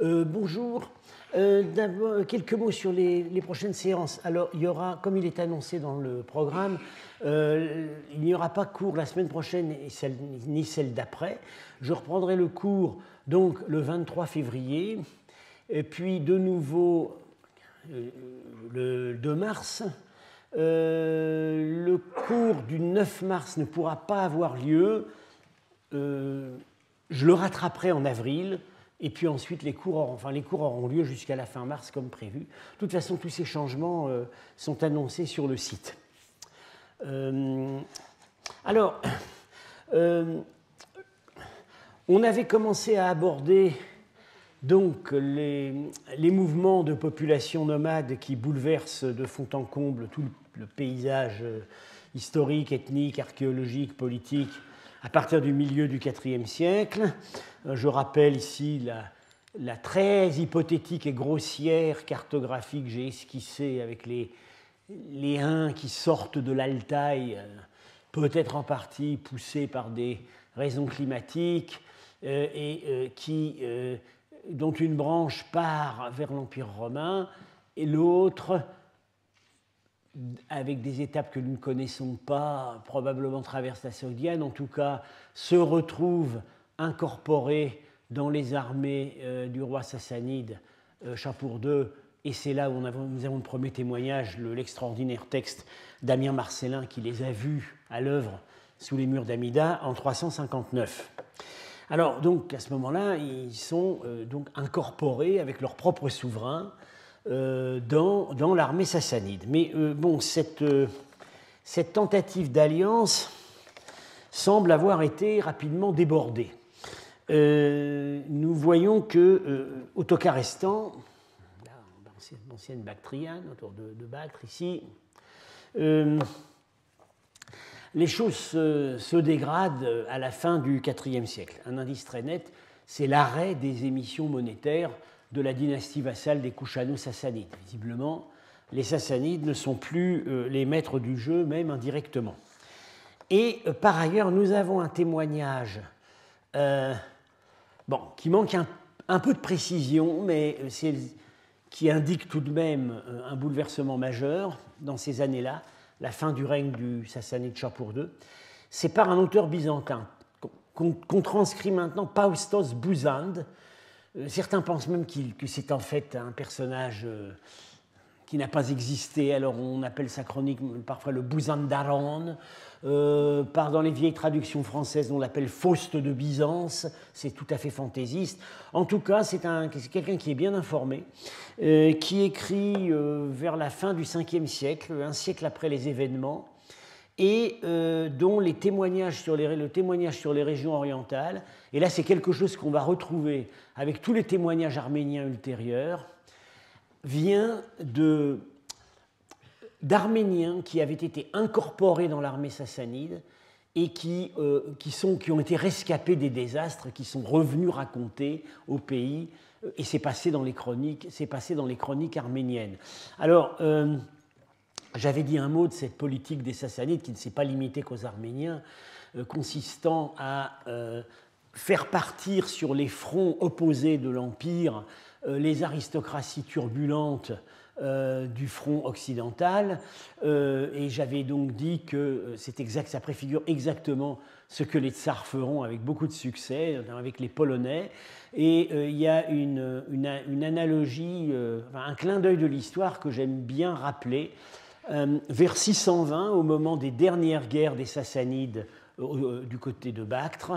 bonjour. D'abord, quelques mots sur les, prochaines séances. Alors, il y aura, comme il est annoncé dans le programme, il n'y aura pas cours la semaine prochaine ni celle d'après. Je reprendrai le cours donc le 23 février, et puis de nouveau le 2 mars. le cours du 9 mars ne pourra pas avoir lieu euh, je le rattraperai en avril, et puis ensuite les cours auront, enfin, les cours auront lieu jusqu'à la fin mars comme prévu. De toute façon, tous ces changements euh, sont annoncés sur le site. Euh, alors, on avait commencé à aborder donc les, les, mouvements de population nomade qui bouleversent de fond en comble tout le paysage historique, ethnique, archéologique, politique à partir du milieu du IVe siècle. Euh, je rappelle ici la, très hypothétique et grossière cartographie que j'ai esquissée avec les, les qui sortent de l'Altaï, euh, peut-être en partie poussés par des raisons climatiques, euh, et qui, dont une branche part vers l'Empire romain et l'autre avec des étapes que nous ne connaissons pas, probablement traverse la Sogdiane, en tout cas se retrouve incorporé dans les armées euh, du roi sassanide euh, Chapour II. Et c'est là où nous avons le premier témoignage, l'extraordinaire texte d'Amir Marcellin qui les a vus à l'œuvre sous les murs d'Amida en 359. Alors donc à ce moment-là, ils sont euh, donc incorporés avec leur propre souverain dans, dans l'armée sassanide. Mais euh, bon, cette, euh, cette tentative d'alliance semble avoir été rapidement débordée. nous voyons que Autocarestan, l'ancienne Bactriane, autour de, Bactre ici, les choses se, se, dégradent à la fin du IVe siècle. Un indice très net, c'est l'arrêt des émissions monétaires de la dynastie vassale des Kushano-Sassanides. Visiblement, les Sassanides ne sont plus euh, les maîtres du jeu, même indirectement. Et euh, par ailleurs, nous avons un témoignage euh, bon, qui manque un, peu de précision, mais qui indique tout de même un bouleversement majeur dans ces années-là, la fin du règne du Sassanide Shapur II. C'est par un auteur byzantin qu'on transcrit maintenant Paustos Bouzand, euh, certains pensent même que c'est en fait un personnage euh, qui n'a pas existé, alors on appelle sa chronique parfois le Bouzandaron. Euh, par dans les vieilles traductions françaises, on l'appelle Faust de Byzance, c'est tout à fait fantaisiste. En tout cas, c'est quelqu'un qui est bien informé, qui écrit vers la fin du 5e siècle, un siècle après les événements, et dont sur les, le témoignage sur les régions orientales, et là c'est quelque chose qu'on va retrouver avec tous les témoignages arméniens ultérieurs, vient d'Arméniens qui avaient été incorporés dans l'armée sassanide et qui, euh, qui, sont, qui ont été rescapés des désastres, qui sont revenus raconter au pays, et c'est passé dans les chroniques, passé dans les chroniques arméniennes. Alors, euh, j'avais dit un mot de cette politique des Sassanides qui ne s'est pas limitée qu'aux Arméniens, euh, consistant à faire partir sur les fronts opposés de l'Empire euh, les aristocraties turbulentes euh, du front occidental. Euh, et j'avais donc dit que c'est exact, ça préfigure exactement ce que les tsars feront avec beaucoup de succès, avec les Polonais. Et il y a une, analogie, un clin d'œil de l'histoire que j'aime bien rappeler. Vers 620, au moment des dernières guerres des Sassanides du côté de Bactre,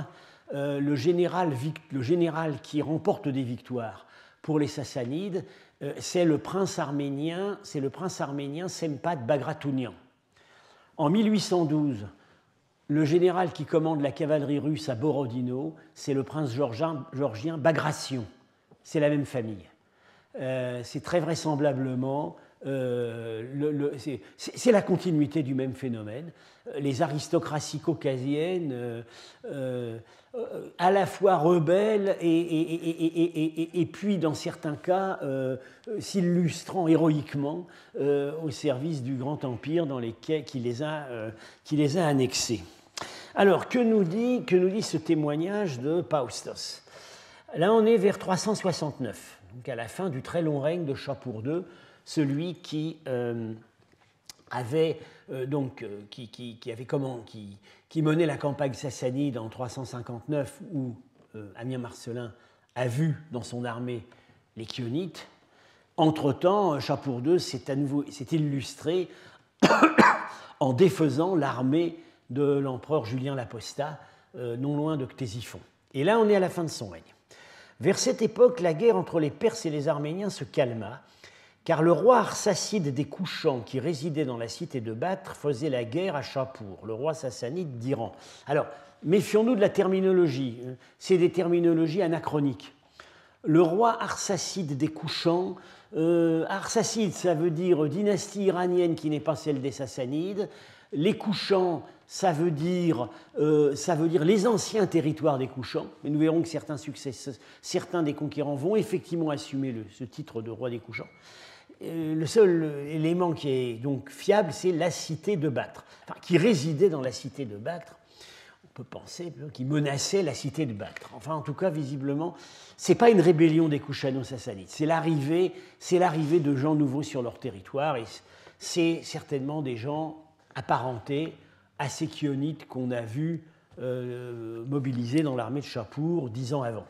euh, le, général, le, général, qui remporte des victoires pour les Sassanides, euh, c'est le prince arménien, c'est le prince arménien Sempat Bagratounian. En 1812, le général qui commande la cavalerie russe à Borodino, c'est le prince georgien, Bagration. C'est la même famille. Euh, c'est très vraisemblablement euh, c'est la continuité du même phénomène. Les aristocraties caucasiennes, euh, à la fois rebelles et, puis, dans certains cas, s'illustrant héroïquement au service du grand empire dans lesquels, qui, les a, qui les a annexés. Alors, que nous dit, que nous dit ce témoignage de Paustos? Là, on est vers 369, donc à la fin du très long règne de Shapur II, celui qui avait donc qui, avait comment qui, qui, menait la campagne sassanide en 359 où Amir Marcelin a vu dans son armée les Chionites. Entre-temps, Chapour II s'est illustré en défaisant l'armée de l'empereur Julien l'Apostat, euh, non loin de Ctésiphon. Et là, on est à la fin de son règne. Vers cette époque, la guerre entre les Perses et les Arméniens se calma, car le roi Arsacide des Couchants, qui résidait dans la cité de Batre, faisait la guerre à Chapour, le roi sassanide d'Iran. Alors, méfions-nous de la terminologie. C'est des terminologies anachroniques. Le roi Arsacide des Couchants, euh, Arsacide, ça veut dire dynastie iranienne qui n'est pas celle des Sassanides. Les Couchants, ça veut dire, euh, les anciens territoires des Couchants. Et nous verrons que certains des conquérants vont effectivement assumer ce titre de roi des Couchants. Euh, le seul élément qui est donc fiable, c'est la cité de enfin, qui résidait dans la cité de Bactre on peut penser qui menaçait la cité de Bactre. Enfin, en tout cas, visiblement, ce n'est pas une rébellion des Kouchano-Sassanides, c'est l'arrivée, c'est l'arrivée de gens nouveaux sur leur territoire, et c'est certainement des gens apparentés à ces Kionites qu'on a vus euh, mobilisés dans l'armée de Chapour dix ans avant.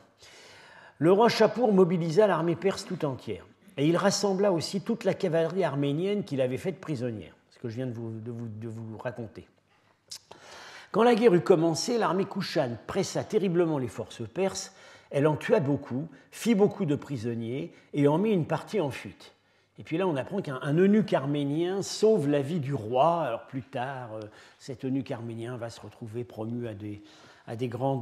Le roi Chapour mobilisa l'armée perse tout entière, et il rassembla aussi toute la cavalerie arménienne qu'il avait faite prisonnière, ce que je viens de vous, raconter. Quand la guerre eut commencé, l'armée Kouchan pressa terriblement les forces perses, elle en tua beaucoup, fit beaucoup de prisonniers et en mit une partie en fuite. Et puis là, on apprend qu'un eunuque arménien sauve la vie du roi. Alors plus tard, euh, cet eunuque arménien va se retrouver promu à des, à des, grands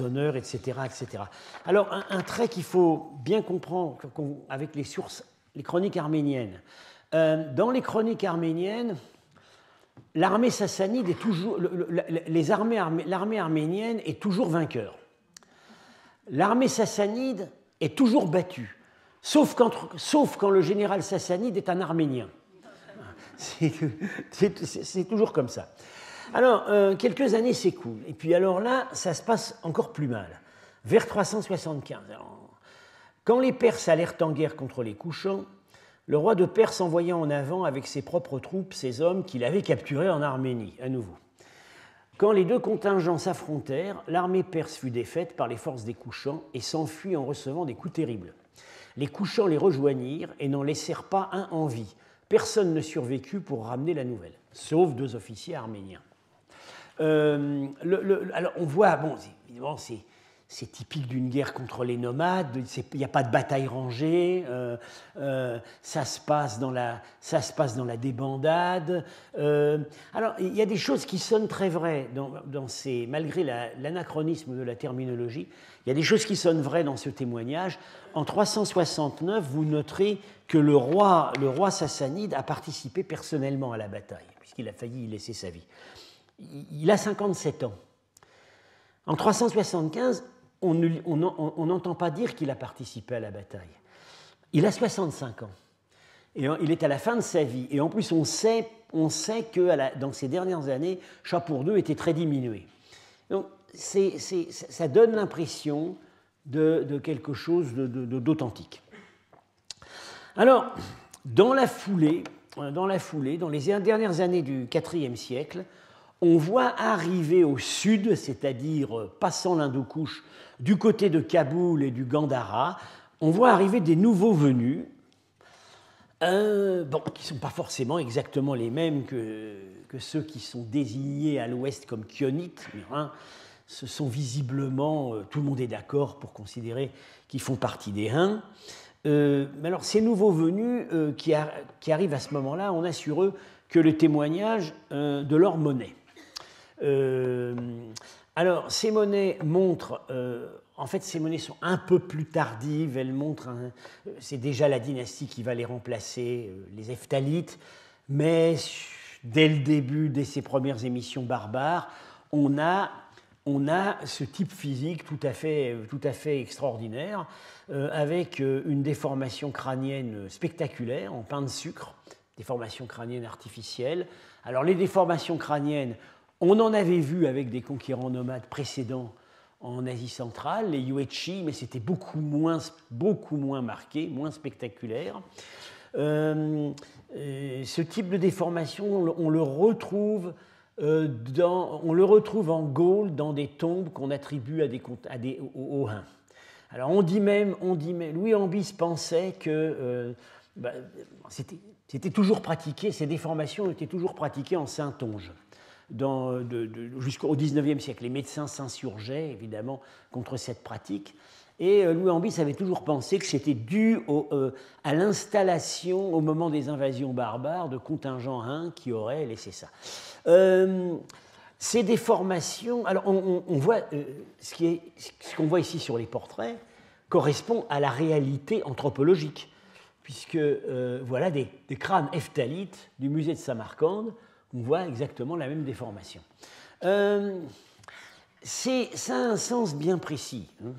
honneurs, etc. etc. Alors un, trait qu'il faut bien comprendre avec les sources, les chroniques arméniennes. Euh, dans les chroniques arméniennes, l'armée sassanide est toujours, l'armée arménienne est toujours vainqueur. L'armée sassanide est toujours battue, sauf quand, le général sassanide est un arménien. C'est toujours comme ça. Alors, euh, quelques années s'écoulent, et puis alors là, ça se passe encore plus mal. Vers 375, quand les Perses allèrent en guerre contre les Couchants, le roi de Perse envoya en avant avec ses propres troupes ces hommes qu'il avait capturés en Arménie, à nouveau. Quand les deux contingents s'affrontèrent, l'armée perse fut défaite par les forces des Couchants et s'enfuit en recevant des coups terribles. Les Couchants les rejoignirent et n'en laissèrent pas un en vie. Personne ne survécut pour ramener la nouvelle, sauf deux officiers arméniens. Euh, alors on voit, bon, évidemment, c'est typique d'une guerre contre les nomades, il n'y a pas de bataille rangée, euh, euh, ça, se passe dans la, ça se passe dans la débandade. Alors, il y a des choses qui sonnent très vraies, dans, ces, malgré l'anachronisme de la terminologie, il y a des choses qui sonnent vraies dans ce témoignage. En 369, vous noterez que le roi, le roi sassanide a participé personnellement à la bataille, puisqu'il a failli y laisser sa vie. Il a 57 ans. En 375, on n'entend pas dire qu'il a participé à la bataille. Il a 65 ans. Et il est à la fin de sa vie. Et en plus, on sait, sait que dans ces dernières années, Chapour II était très diminué. Donc, ça donne l'impression de, quelque chose d'authentique. Alors, dans la foulée, dans la foulée, dans les dernières années du IVe siècle, on voit arriver au sud, c'est-à-dire passant l'Indo-Couche du côté de Kaboul et du Gandhara, on voit arriver des nouveaux venus, euh, qui ne sont pas forcément exactement les mêmes que, ceux qui sont désignés à l'ouest comme Kionites, hein, ce sont visiblement, euh, tout le monde est d'accord pour considérer qu'ils font partie des Huns. Euh, mais alors, ces nouveaux venus qui, qui, arrivent à ce moment-là, on a sur eux que le témoignage de leur monnaie. Alors, ces monnaies montrent, euh, en fait, ces monnaies sont un peu plus tardives. Elles montrent, c'est déjà la dynastie qui va les remplacer, euh, les Eftalites, mais dès le début, dès ces premières émissions barbares, on a, on a ce type physique tout à fait, tout à fait extraordinaire, euh, avec une déformation crânienne spectaculaire en pain de sucre, déformation crânienne artificielle. Alors, les déformations crâniennes, on en avait vu avec des conquérants nomades précédents en Asie centrale, les Yuechi, mais c'était beaucoup moins, marqué, moins spectaculaire. ce type de déformation, on, le retrouve dans, on le retrouve en Gaule dans des tombes qu'on attribue à des, à des, aux, Huns. Alors on dit même, on dit même Louis Ambis pensait que bah, c'était toujours pratiqué, ces déformations étaient toujours pratiquées en Saintonge. Jusqu'au XIXe siècle, les médecins s'insurgeaient évidemment contre cette pratique. Et euh, Louis Ambis avait toujours pensé que c'était dû euh, à l'installation au moment des invasions barbares de contingents huns qui auraient laissé ça. Euh, ces déformations, alors on, voit ce qu'on voit ici sur les portraits correspond à la réalité anthropologique puisque euh, voilà des, crânes eftalites du musée de Samarcande, on voit exactement la même déformation. Euh, ça a un sens bien précis. Hein.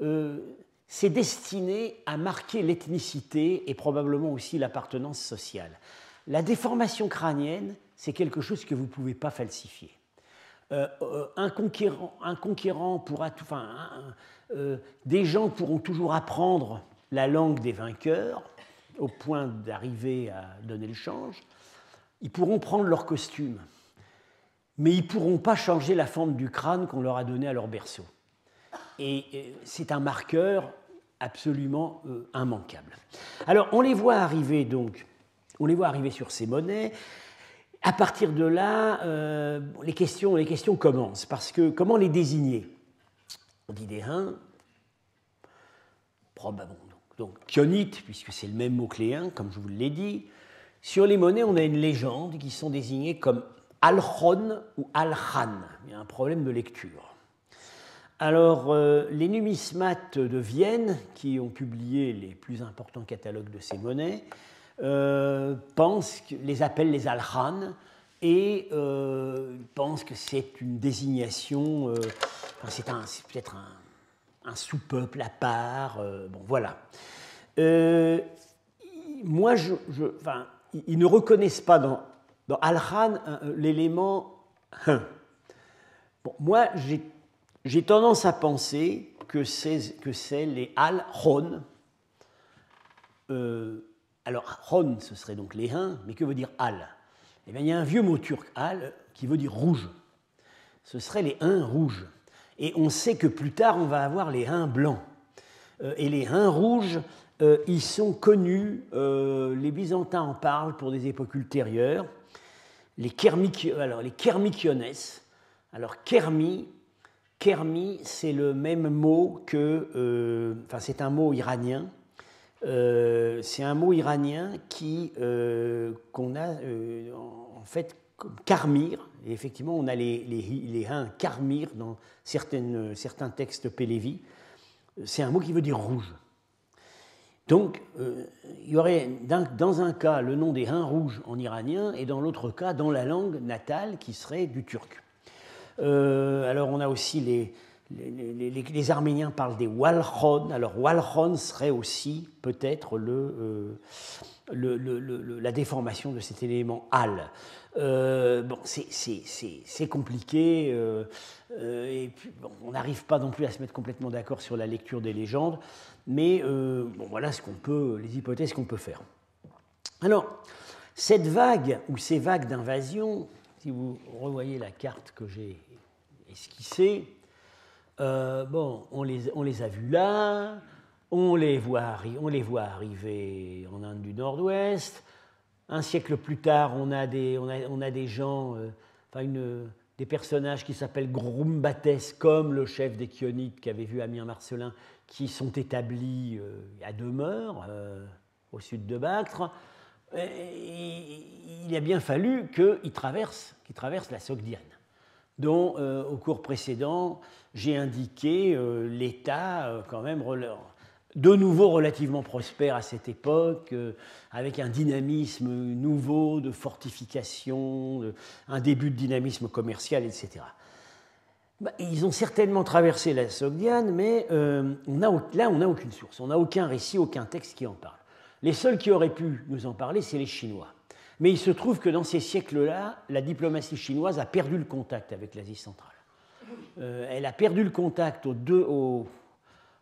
Euh, c'est destiné à marquer l'ethnicité et probablement aussi l'appartenance sociale. La déformation crânienne, c'est quelque chose que vous ne pouvez pas falsifier. un, conquérant, un conquérant pourra, des gens pourront toujours apprendre la langue des vainqueurs, au point d'arriver à donner le change, ils pourront prendre leur costume, mais ils ne pourront pas changer la forme du crâne qu'on leur a donné à leur berceau. Et c'est un marqueur absolument euh, immanquable. Alors on les voit arriver donc, on les voit arriver sur ces monnaies. À partir de là, euh, les, questions, les questions commencent, parce que comment les désigner? On dit des uns, probablement donc kionite, puisque c'est le même mot cléen, comme je vous l'ai dit. Sur les monnaies, on a une légende qui sont désignées comme Alchon ou Alchan. Il y a un problème de lecture. Alors, euh, les numismates de Vienne, qui ont publié les plus importants catalogues de ces monnaies, euh, pensent, les appellent les Alchan et euh, pensent que c'est une désignation, c'est peut-être un, sous-peuple à part. Bon, voilà. Moi, je, enfin, ils ne reconnaissent pas dans, dans Al-Khan euh, l'élément Bon, moi, j'ai tendance à penser que c'est les Al-Khon. alors, Khon, ce serait donc les Huns, mais que veut dire Al? Eh bien, il y a un vieux mot turc, Al, qui veut dire rouge. Ce serait les Huns rouges. Et on sait que plus tard, on va avoir les reins blancs. Euh, et les reins rouges, euh, ils sont connus, euh, les Byzantins en parlent pour des époques ultérieures. Les, alors, les Kermikiones. Alors, Kermi, Kermi c'est le même mot que. Enfin, c'est un mot iranien. c'est un mot iranien qui qu'on a en fait Karmir, et effectivement on a les, les, les Karmir dans certaines, certains textes Pélévi, c'est un mot qui veut dire rouge. Donc, euh, il y aurait dans un cas le nom des reins rouges en iranien et dans l'autre cas dans la langue natale qui serait du turc. Euh, alors, on a aussi les, les, Arméniens parlent des Walchon. Alors, Walchon serait aussi peut-être le, euh, la déformation de cet élément al. Euh, bon, c'est compliqué, euh, euh, et puis, on n'arrive pas non plus à se mettre complètement d'accord sur la lecture des légendes, mais bon, voilà ce peut, les hypothèses qu'on peut faire. Alors, cette vague ou ces vagues d'invasion, si vous revoyez la carte que j'ai esquissée, bon, on les, on les, a vues là, on les voit, on les voit arriver en Inde du Nord-Ouest, un siècle plus tard, on a des, gens, euh, enfin des personnages qui s'appellent Grumbates, comme le chef des Chionites qu'avait vu Amir Marcelin, qui sont établis euh, à demeure, euh, au sud de Bactre. il a bien fallu qu'ils traversent, la Sogdiane, dont au cours précédent, j'ai indiqué l'état quand même de nouveau relativement prospère à cette époque, euh, avec un dynamisme nouveau de fortification, un début de dynamisme commercial, etc. Bah, ils ont certainement traversé la Sogdiane, mais euh, on là, on n'a aucune source, on n'a aucun récit, aucun texte qui en parle. Les seuls qui auraient pu nous en parler, c'est les Chinois. Mais il se trouve que dans ces siècles-là, la diplomatie chinoise a perdu le contact avec l'Asie centrale. elle a perdu le contact au deux,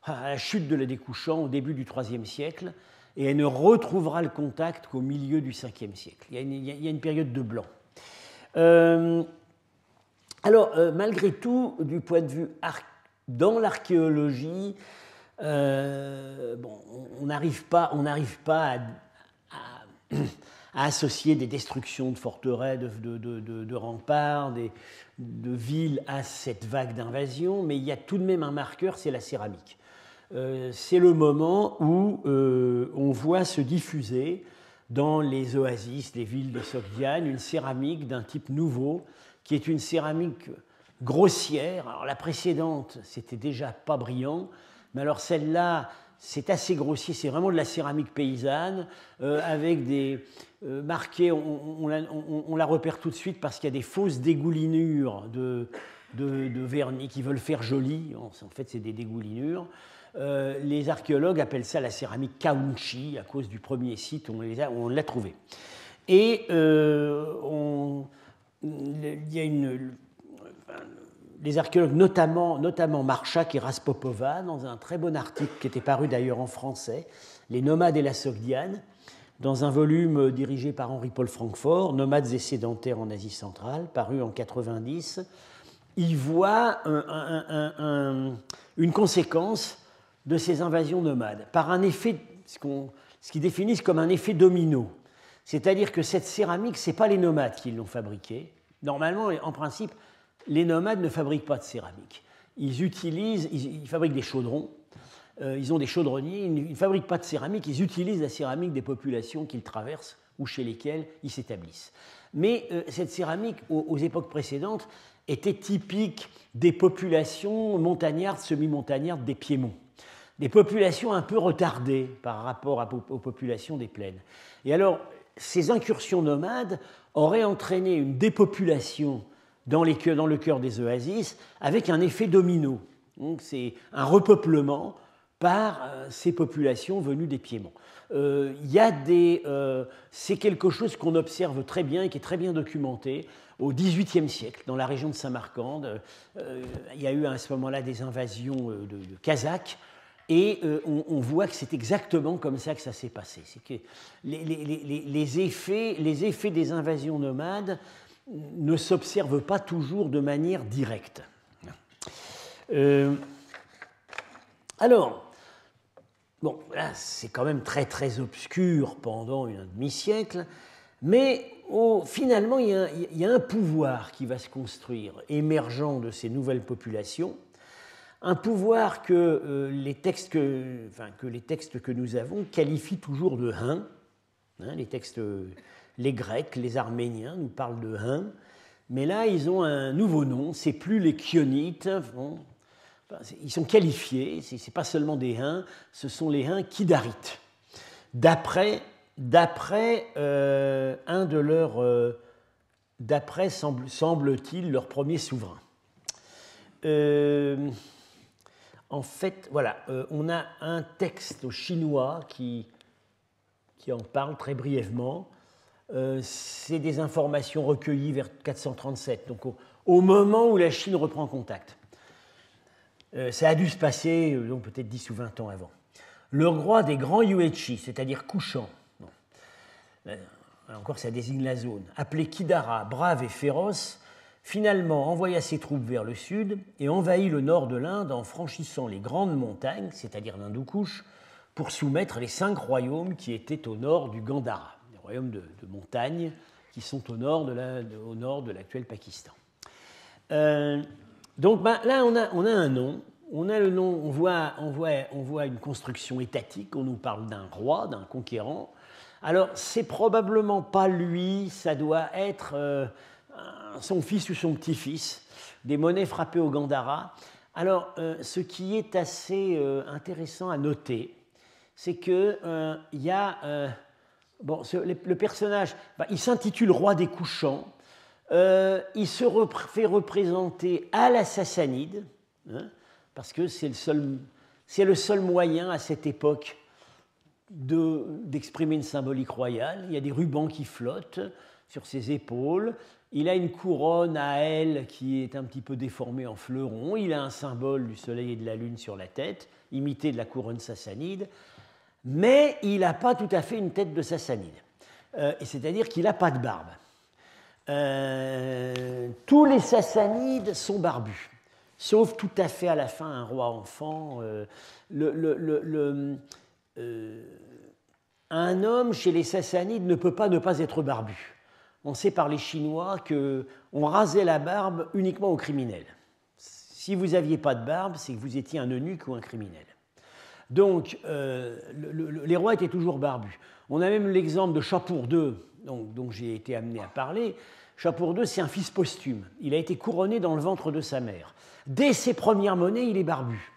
à la chute de la découchant au début du IIIe siècle, et elle ne retrouvera le contact qu'au milieu du Ve siècle. Il y, a une, période de blanc. Euh, alors, euh, malgré tout, du point de vue dans l'archéologie, euh, bon, on n'arrive pas, on pas à, associer des destructions de forteresses, de, de, de, de remparts, des, de villes à cette vague d'invasion, mais il y a tout de même un marqueur, c'est la céramique. Euh, c'est le moment où euh, on voit se diffuser dans les oasis, les villes de Sogdiane, une céramique d'un type nouveau, qui est une céramique grossière. Alors la précédente, c'était déjà pas brillant, mais alors celle-là, c'est assez grossier, c'est vraiment de la céramique paysanne, euh, avec des euh, marqués, on, la, repère tout de suite parce qu'il y a des fausses dégoulinures de, de, vernis qui veulent faire joli, en fait c'est des dégoulinures. Euh, les archéologues appellent ça la céramique Kaunchi à cause du premier site où on l'a trouvé. Et euh, il y a les archéologues, notamment, Marchak et Raspopova, dans un très bon article qui était paru d'ailleurs en français, Les nomades et la Sogdiane, dans un volume dirigé par Henri-Paul Francfort, Nomades et sédentaires en Asie centrale, paru en 90, ils voient un, un, un, une conséquence de ces invasions nomades par un effet, ce, qu'ils définissent comme un effet domino. C'est-à-dire que cette céramique, ce n'est pas les nomades qui l'ont fabriquée. Normalement, en principe, les nomades ne fabriquent pas de céramique. Ils utilisent, ils, ils fabriquent des chaudrons, euh, ils ont des chaudronniers, ils ne fabriquent pas de céramique, ils utilisent la céramique des populations qu'ils traversent ou chez lesquelles ils s'établissent. Mais euh, cette céramique, aux, aux, époques précédentes, était typique des populations montagnardes, semi-montagnardes des Piémonts des populations un peu retardées par rapport aux populations des plaines. Et alors, ces incursions nomades auraient entraîné une dépopulation dans, le cœur des oasis avec un effet domino. C'est un repeuplement par euh, ces populations venues des Piémonts. Euh, euh, c'est quelque chose qu'on observe très bien et qui est très bien documenté au XVIIIe siècle dans la région de Samarcande. Euh, il y a eu à ce moment-là des invasions de, de Kazakhs et euh, on, voit que c'est exactement comme ça que ça s'est passé. C'est que les, effets, les effets des invasions nomades ne s'observent pas toujours de manière directe. Euh, alors, bon, là, c'est quand même très très obscur pendant un demi-siècle, mais oh, finalement, il y, a, il y, a, un pouvoir qui va se construire, émergent de ces nouvelles populations, un pouvoir que, euh, les textes que, les textes que nous avons qualifient toujours de Hun. Hein, les textes, les Grecs, les Arméniens nous parlent de Hun, mais là ils ont un nouveau nom, c'est plus les Chionites, bon, ils sont qualifiés, ce n'est pas seulement des Huns, ce sont les Huns Kidarites, d'après euh, un de leurs, euh, d'après semble, semble-t-il leur premier souverain. Euh, en fait, voilà, euh, on a un texte chinois qui, en parle très brièvement. Euh, c'est des informations recueillies vers 437, donc au, moment où la Chine reprend contact. Euh, ça a dû se passer donc peut-être 10 ou 20 ans avant. Le roi des grands Yuechi, c'est-à-dire couchant, encore ça désigne la zone, appelé Kidara, brave et féroce, finalement envoya ses troupes vers le sud et envahit le nord de l'Inde en franchissant les grandes montagnes, c'est-à-dire l'Hindoukouche, pour soumettre les cinq royaumes qui étaient au nord du Gandhara, des royaumes de, de montagnes qui sont au nord de, la, nord de l'actuel Pakistan. Euh, donc ben, là, on a, on a, un nom. On a le nom, on voit, on, voit, on voit une construction étatique, on nous parle d'un roi, d'un conquérant. Alors, c'est probablement pas lui, ça doit être euh, son fils ou son petit-fils, des monnaies frappées au Gandhara. Alors, euh, ce qui est assez euh, intéressant à noter, c'est qu'il euh, y a. Bon, le, personnage, bah, il s'intitule Roi des couchants. Il se fait représenter à la Sassanide, hein, parce que c'est le, le seul moyen à cette époque d'exprimer une symbolique royale. Il y a des rubans qui flottent sur ses épaules. Il a une couronne à ailes qui est un petit peu déformée en fleuron. Il a un symbole du soleil et de la lune sur la tête, imité de la couronne sassanide. Mais il n'a pas tout à fait une tête de sassanide. Euh, c'est-à-dire qu'il n'a pas de barbe. Euh, tous les sassanides sont barbus, sauf tout à fait à la fin un roi enfant. Euh, un homme chez les sassanides ne peut pas ne pas être barbu on sait par les Chinois qu'on rasait la barbe uniquement aux criminels. Si vous n'aviez pas de barbe, c'est que vous étiez un eunuque ou un criminel. Donc, euh, les rois étaient toujours barbus. On a même l'exemple de Chapour II, dont j'ai été amené à parler. Chapour II, c'est un fils posthume. Il a été couronné dans le ventre de sa mère. Dès ses premières monnaies, il est barbu.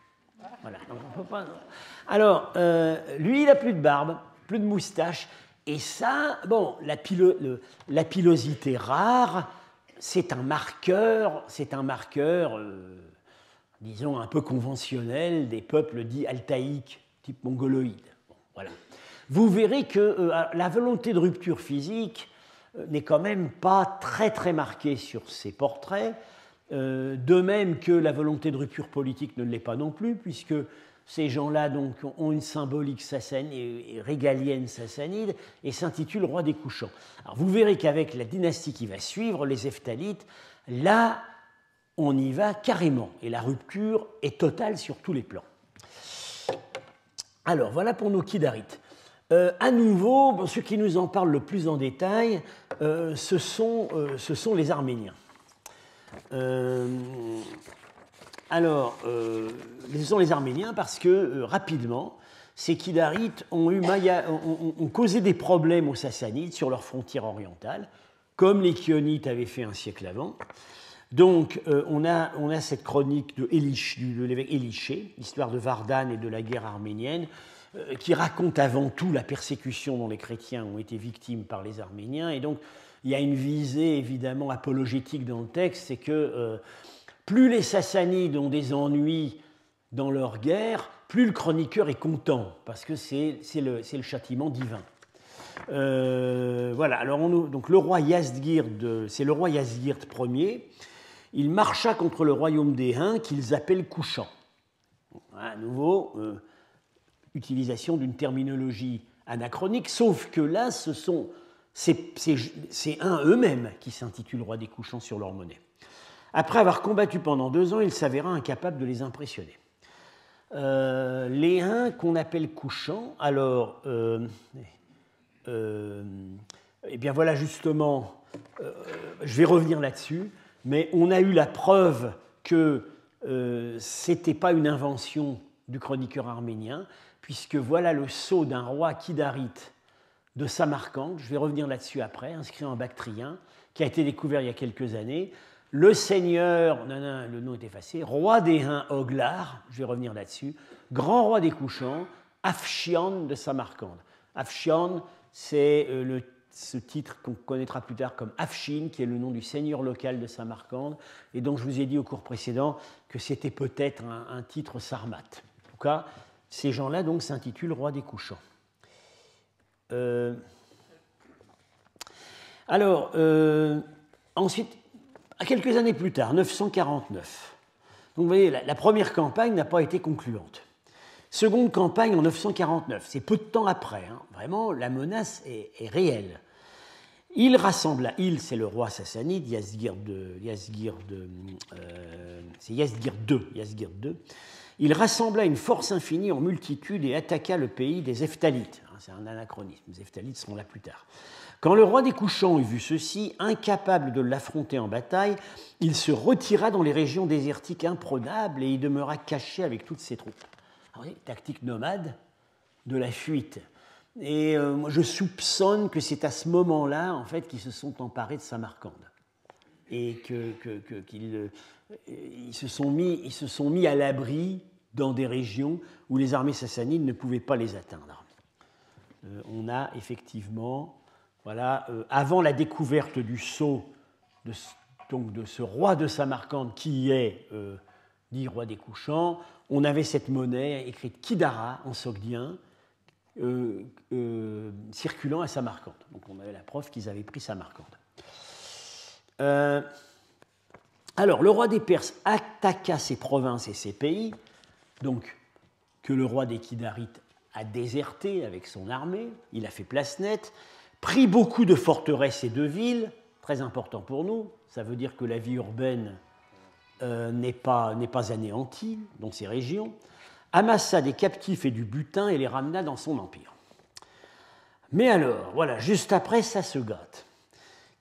Alors, euh, lui, il n'a plus de barbe, plus de moustache. Et ça, bon, la, pilosité rare, c'est un marqueur, c'est un marqueur, euh, disons, un peu conventionnel des peuples dits altaïques, type mongoloïde. voilà. Vous verrez que euh, la volonté de rupture physique euh, n'est quand même pas très très marquée sur ces portraits, de même que la volonté de rupture politique ne l'est pas non plus, puisque ces gens-là donc ont une symbolique régalienne sassanide et s'intitulent roi des couchants. Alors vous verrez qu'avec la dynastie qui va suivre, les Eftalites, là, on y va carrément et la rupture est totale sur tous les plans. Alors voilà pour nos Kidarites. Euh, à nouveau, ceux qui nous en parlent le plus en détail, euh, ce, sont, euh, ce, sont, les Arméniens. Alors, euh, ce sont les Arméniens parce que euh, rapidement, ces Kidarites ont, causé des problèmes aux Sassanides sur leur frontière orientale, comme les Chionites avaient fait un siècle avant. Donc, euh, on, a, cette chronique de l'évêque Éliché, l'histoire de Vardan et de la guerre arménienne, qui raconte avant tout la persécution dont les chrétiens ont été victimes par les Arméniens. Et donc, il y a une visée évidemment apologétique dans le texte, c'est que plus les Sassanides ont des ennuis dans leur guerre, plus le chroniqueur est content, parce que c'est le, châtiment divin. Euh, voilà, alors donc le roi Yazdgird, c'est le roi Yazdgird Ier, il marcha contre le royaume des Huns qu'ils appellent couchant. À nouveau, euh, utilisation d'une terminologie anachronique, sauf que là, ce sont ces Huns eux-mêmes qui s'intitulent roi des couchants sur leur monnaie. Après avoir combattu pendant deux ans, il s'avéra incapable de les impressionner. Euh, les Huns qu'on appelle couchants, alors, euh, euh, eh bien voilà justement, je vais revenir là-dessus, mais on a eu la preuve que ce n'était pas une invention du chroniqueur arménien, puisque voilà le sceau d'un roi kidarite de Samarcande, je vais revenir là-dessus après, inscrit en bactrien, qui a été découvert il y a quelques années, le seigneur, non, non, le nom est effacé, roi des Huns Oglar, je vais revenir là-dessus, grand roi des couchants, Afshian de Samarcande. Afshian, c'est euh, ce titre qu'on connaîtra plus tard comme Afshin, qui est le nom du seigneur local de Samarcande, et dont je vous ai dit au cours précédent que c'était peut-être un, titre sarmate. En tout cas, ces gens-là donc s'intitulent roi des couchants. Euh, alors, euh, ensuite, quelques années plus tard, 949. Donc vous voyez, la, première campagne n'a pas été concluante. Seconde campagne en 949, c'est peu de temps après. Hein. Vraiment, la menace est, réelle. Il rassembla, il c'est le roi sassanide, Yazgir Yazgir euh, c'est Yazgir II, Yazgir II. Il rassembla une force infinie en multitude et attaqua le pays des Eftalites. Hein, c'est un anachronisme, les Eftalites seront là plus tard. Quand le roi des couchants eut vu ceci, incapable de l'affronter en bataille, il se retira dans les régions désertiques imprenables et y demeura caché avec toutes ses troupes. Tactique nomade de la fuite. Et euh, je soupçonne que c'est à ce moment-là, en fait, qu'ils se sont emparés de Samarcande et qu'ils euh, se, sont mis, ils se sont mis à l'abri dans des régions où les armées sassanides ne pouvaient pas les atteindre. Euh, on a effectivement voilà, euh, avant la découverte du sceau de, ce roi de Samarcande qui est euh, dit roi des couchants, on avait cette monnaie écrite Kidara en sogdien, circulant à Samarcande. Donc on avait la preuve qu'ils avaient pris Samarcande. alors, le roi des Perses attaqua ses provinces et ses pays, donc que le roi des Kidarites a déserté avec son armée, il a fait place nette, pris beaucoup de forteresses et de villes, très important pour nous, ça veut dire que la vie urbaine euh, n'est pas, pas anéantie dans ces régions, amassa des captifs et du butin et les ramena dans son empire. Mais alors, voilà, juste après, ça se gâte.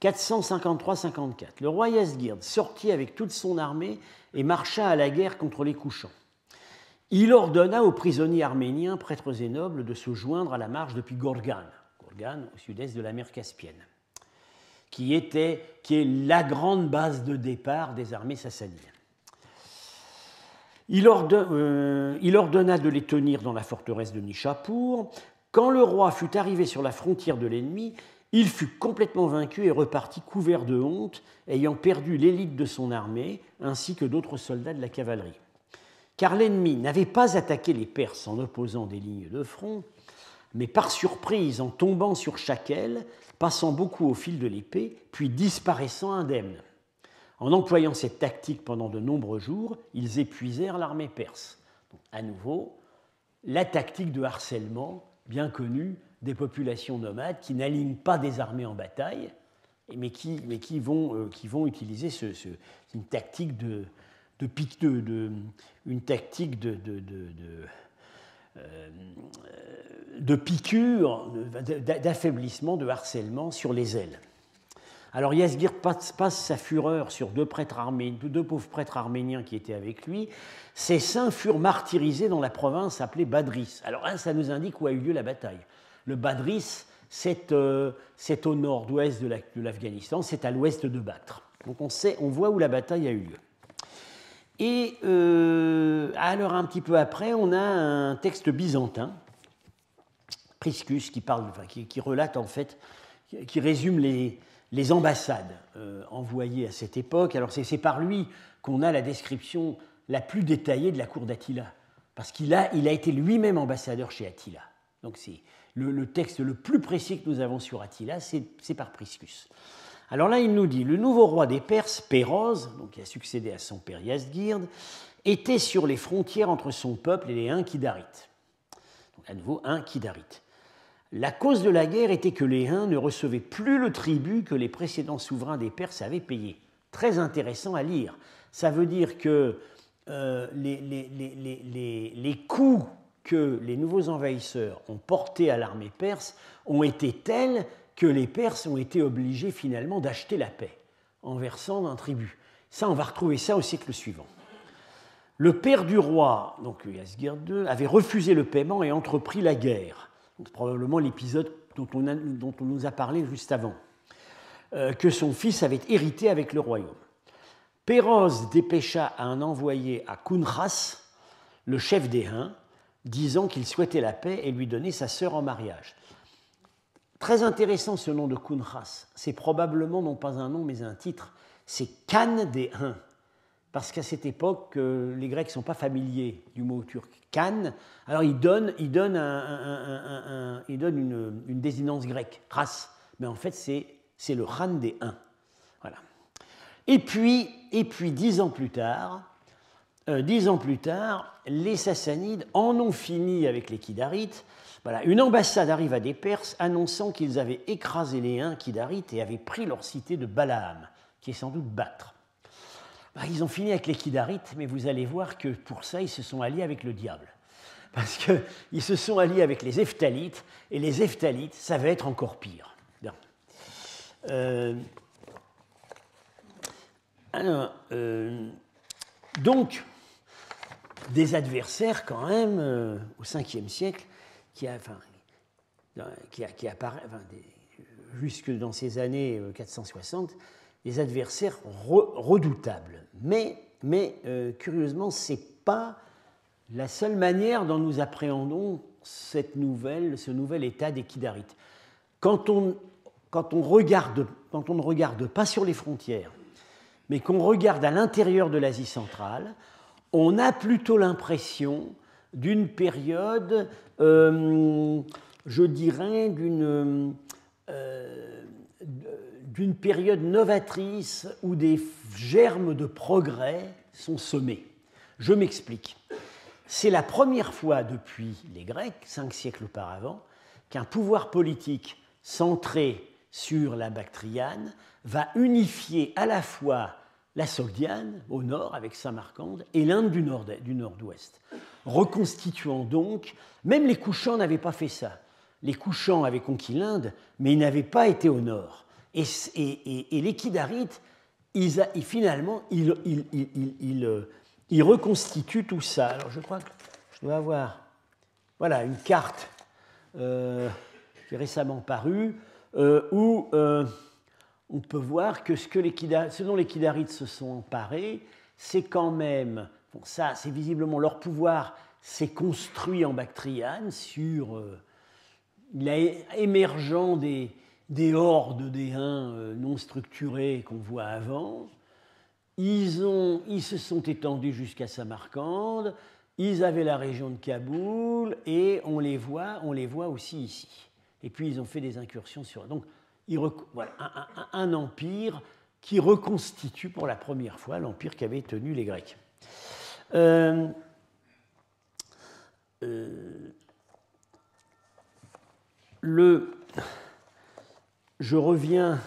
453-54, le roi Yazgird sortit avec toute son armée et marcha à la guerre contre les couchants il ordonna aux prisonniers arméniens, prêtres et nobles, de se joindre à la marche depuis Gorgan, Au sud-est de la mer Caspienne, qui, était, est la grande base de départ des armées sassanides. Il, euh, il, ordonna de les tenir dans la forteresse de Nishapur. Quand le roi fut arrivé sur la frontière de l'ennemi, il fut complètement vaincu et reparti couvert de honte, ayant perdu l'élite de son armée, ainsi que d'autres soldats de la cavalerie car l'ennemi n'avait pas attaqué les Perses en opposant des lignes de front, mais par surprise en tombant sur chaque aile, passant beaucoup au fil de l'épée, puis disparaissant indemne. En employant cette tactique pendant de nombreux jours, ils épuisèrent l'armée perse. à nouveau, la tactique de harcèlement bien connue des populations nomades qui n'alignent pas des armées en bataille, mais qui, euh, vont, utiliser une tactique de, de, une tactique de, de, euh, de piqûre, d'affaiblissement, de harcèlement sur les ailes. Alors Yazgir passe, sa fureur sur deux, prêtres arméniens, deux pauvres prêtres arméniens qui étaient avec lui. Ces saints furent martyrisés dans la province appelée Badris. Alors ça nous indique où a eu lieu la bataille. Le Badris, c'est euh, au nord-ouest de l'Afghanistan, c'est à l'ouest de Bactre. Donc on, sait, on voit où la bataille a eu lieu. Et euh, alors un petit peu après, on a un texte byzantin, Priscus, qui, relate en fait, qui résume les, ambassades euh, envoyées à cette époque. Alors c'est par lui qu'on a la description la plus détaillée de la cour d'Attila, parce qu'il a, été lui-même ambassadeur chez Attila. Donc c'est le, texte le plus précis que nous avons sur Attila, c'est par Priscus. Alors là, il nous dit le nouveau roi des Perses, Péroz, donc qui a succédé à son père Yazdgird, était sur les frontières entre son peuple et les Huns Kidarites. Donc à nouveau, Huns Kidarites. La cause de la guerre était que les Huns ne recevaient plus le tribut que les précédents souverains des Perses avaient payé. Très intéressant à lire. Ça veut dire que euh, les, les, les, coûts que les nouveaux envahisseurs ont portés à l'armée perse ont été tels que les Perses ont été obligés finalement d'acheter la paix en versant un tribut. Ça, on va retrouver ça au siècle suivant. Le père du roi, donc Yasgir II, avait refusé le paiement et entrepris la guerre. probablement l'épisode dont, dont, on nous a parlé juste avant, euh, que son fils avait hérité avec le royaume. Péroz dépêcha un envoyé à Kunras, le chef des Huns, disant qu'il souhaitait la paix et lui donner sa sœur en mariage. Très intéressant ce nom de Kunras. C'est probablement non pas un nom mais un titre. C'est Khan des Huns. Parce qu'à cette époque, euh, les Grecs ne sont pas familiers du mot turc. Khan, alors ils donnent, il donne, un, une, une, désinence grecque, ras. Mais en fait, c'est le Khan des Huns. Voilà. Et puis, et puis, dix ans plus tard, euh, dix ans plus tard, les Sassanides en ont fini avec les Kidarites une ambassade arrive à des Perses annonçant qu'ils avaient écrasé les Huns Kidarites et avaient pris leur cité de Balaam, qui est sans doute Bactre. Bah, ils ont fini avec les Kidarites, mais vous allez voir que pour ça, ils se sont alliés avec le diable. Parce qu'ils se sont alliés avec les Eftalites, et les Eftalites, ça va être encore pire. Euh, euh, donc, des adversaires quand même, euh, au 5e siècle, qui, apparaît, jusque dans ces années 460, euh, des adversaires redoutables. Mais, euh, curieusement, ce n'est pas la seule manière dont nous appréhendons cette nouvelle, ce nouvel état des Kidarites. Quand quand, on regarde, quand on ne regarde pas sur les frontières, mais qu'on regarde à l'intérieur de l'Asie centrale, on a plutôt l'impression d'une période, je dirais, d'une d'une période novatrice où des germes de progrès sont semés. Je m'explique. C'est la première fois depuis les Grecs, cinq siècles auparavant, qu'un pouvoir politique centré sur la Bactriane va unifier à la fois la Sogdiane au nord avec Samarcande et l'Inde du nord-ouest, reconstituant donc, même les Couchants n'avaient pas fait ça. Les Couchants avaient conquis l'Inde, mais ils n'avaient pas été au nord. Et, les Kidarites, finalement, ils, ils, reconstituent tout ça. Alors je crois que je dois avoir voilà, une carte euh, qui est récemment parue, euh, où euh, on peut voir que ce, que les ce dont les Kidarites se sont emparés, c'est quand même, bon, ça c'est visiblement leur pouvoir s'est construit en Bactriane sur l'émergent des, des hordes des Huns non structurés qu'on voit avant. Ils, se sont étendus jusqu'à Samarcande, ils avaient la région de Kaboul et on les voit, on les voit aussi ici. Et puis ils ont fait des incursions sur. Donc voilà, un, empire qui reconstitue pour la première fois l'empire qu'avaient tenu les Grecs. Euh, euh, je reviens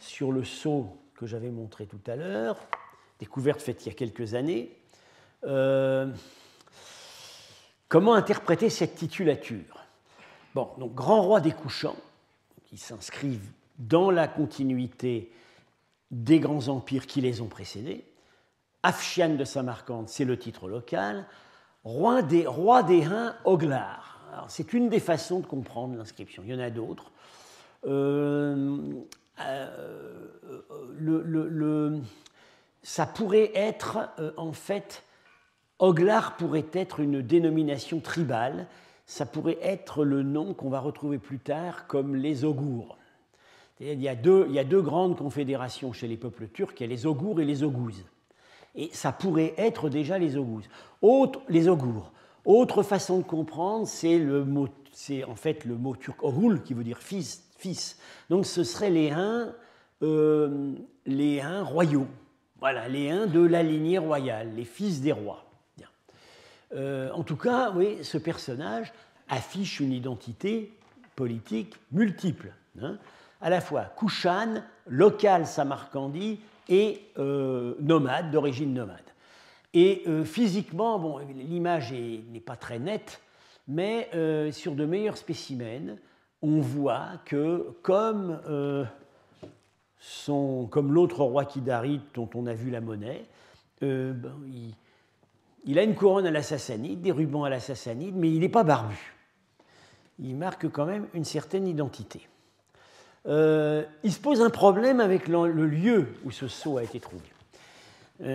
sur le sceau que j'avais montré tout à l'heure, découverte faite il y a quelques années. Euh, comment interpréter cette titulature? Bon, donc grand roi des couchants, qui s'inscrivent dans la continuité des grands empires qui les ont précédés. Afshian de Samarcande, c'est le titre local. Roi des, roi des Huns, Oglar. C'est une des façons de comprendre l'inscription. Il y en a d'autres. Euh, euh, ça pourrait être, euh, en fait, Oglar pourrait être une dénomination tribale, ça pourrait être le nom qu'on va retrouver plus tard comme les Ogours. Il y, a deux, il y a deux grandes confédérations chez les peuples turcs, il y a les Ogours et les Oghuz. Et ça pourrait être déjà les Oghuz. Autre, les. Autre façon de comprendre, c'est le mot, c'est en fait le mot turc Ohul qui veut dire fils. Donc ce seraient les Huns, euh, les Huns royaux. Voilà, les Huns de la lignée royale, les fils des rois. Euh, en tout cas, oui, ce personnage affiche une identité politique multiple. Hein. à la fois Kushan, local samarcandi et euh, nomade, d'origine nomade. Et physiquement, bon, l'image n'est pas très nette, mais sur de meilleurs spécimens, on voit que comme, euh, comme l'autre roi Kidarite dont on a vu la monnaie, euh, ben, il, a une couronne à la sassanide, des rubans à la sassanide, mais il n'est pas barbu. Il marque quand même une certaine identité. Euh, il se pose un problème avec le, lieu où ce sceau a été trouvé.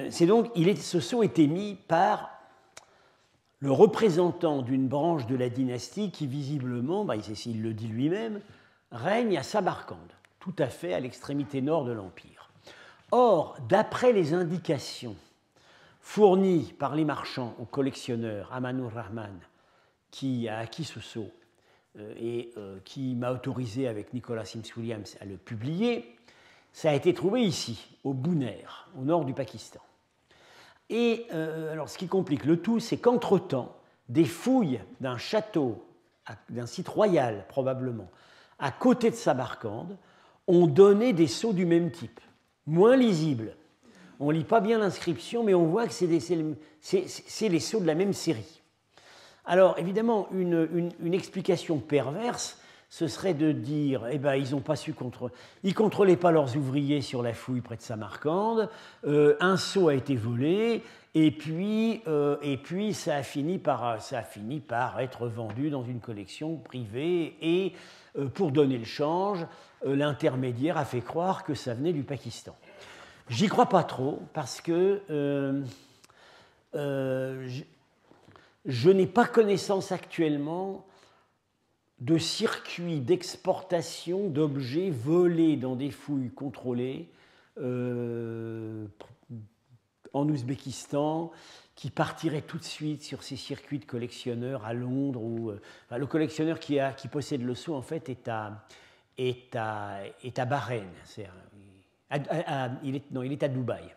C'est donc, ce sceau est émis par le représentant d'une branche de la dynastie qui visiblement, bah, il le dit lui-même, règne à Samarcande, tout à fait à l'extrémité nord de l'Empire. Or, d'après les indications fournies par les marchands au collectionneur Amanur Rahman, qui a acquis ce sceau euh, et euh, qui m'a autorisé avec Nicolas Sims Williams à le publier, ça a été trouvé ici, au Bouner, au nord du Pakistan. Et euh, alors, ce qui complique le tout, c'est qu'entre-temps, des fouilles d'un château, d'un site royal probablement, à côté de Samarcande, ont donné des sceaux du même type, moins lisibles. On ne lit pas bien l'inscription, mais on voit que c'est les sceaux de la même série. Alors, évidemment, une explication perverse, ce serait de dire, eh ben, ils n'ont pas su contrôler, ils contrôlaient pas leurs ouvriers sur la fouille près de Samarcande, euh, un seau a été volé, et puis, euh, et puis ça, a fini par, être vendu dans une collection privée, et euh, pour donner le change, l'intermédiaire a fait croire que ça venait du Pakistan. J'y crois pas trop, parce que je, n'ai pas connaissance actuellement de circuits d'exportation d'objets volés dans des fouilles contrôlées euh, en Ouzbékistan qui partirait tout de suite sur ces circuits de collectionneurs à Londres. Où, le collectionneur qui, possède le sceau, en fait, est à, est à, est à Bahreïn. non, il est à Dubaï.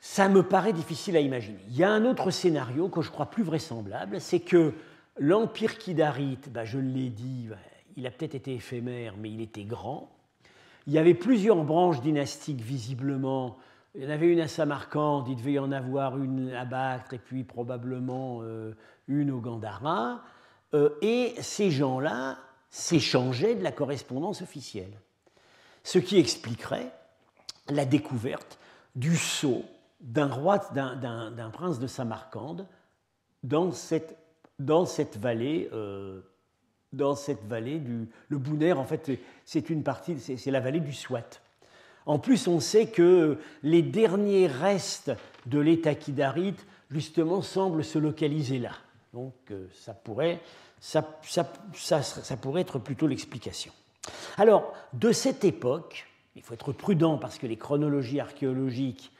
Ça me paraît difficile à imaginer. Il y a un autre scénario que je crois plus vraisemblable, c'est que l'empire kidarite, bah, je l'ai dit, il a peut-être été éphémère, mais il était grand. Il y avait plusieurs branches dynastiques visiblement. Il y en avait une à Samarcande, il devait y en avoir une à Bactre et puis probablement euh, une au Gandhara. Euh, et ces gens-là s'échangeaient de la correspondance officielle. Ce qui expliquerait la découverte du sceau d'un roi, d'un prince de Samarcande dans cette, dans cette vallée. Euh, dans cette vallée du le Bouner, en fait, c'est une partie, c'est la vallée du Swat. En plus, on sait que les derniers restes de l'État kidarite, justement, semblent se localiser là. Donc, euh, ça pourrait, ça, ça, ça pourrait être plutôt l'explication. Alors, de cette époque, il faut être prudent parce que les chronologies archéologiques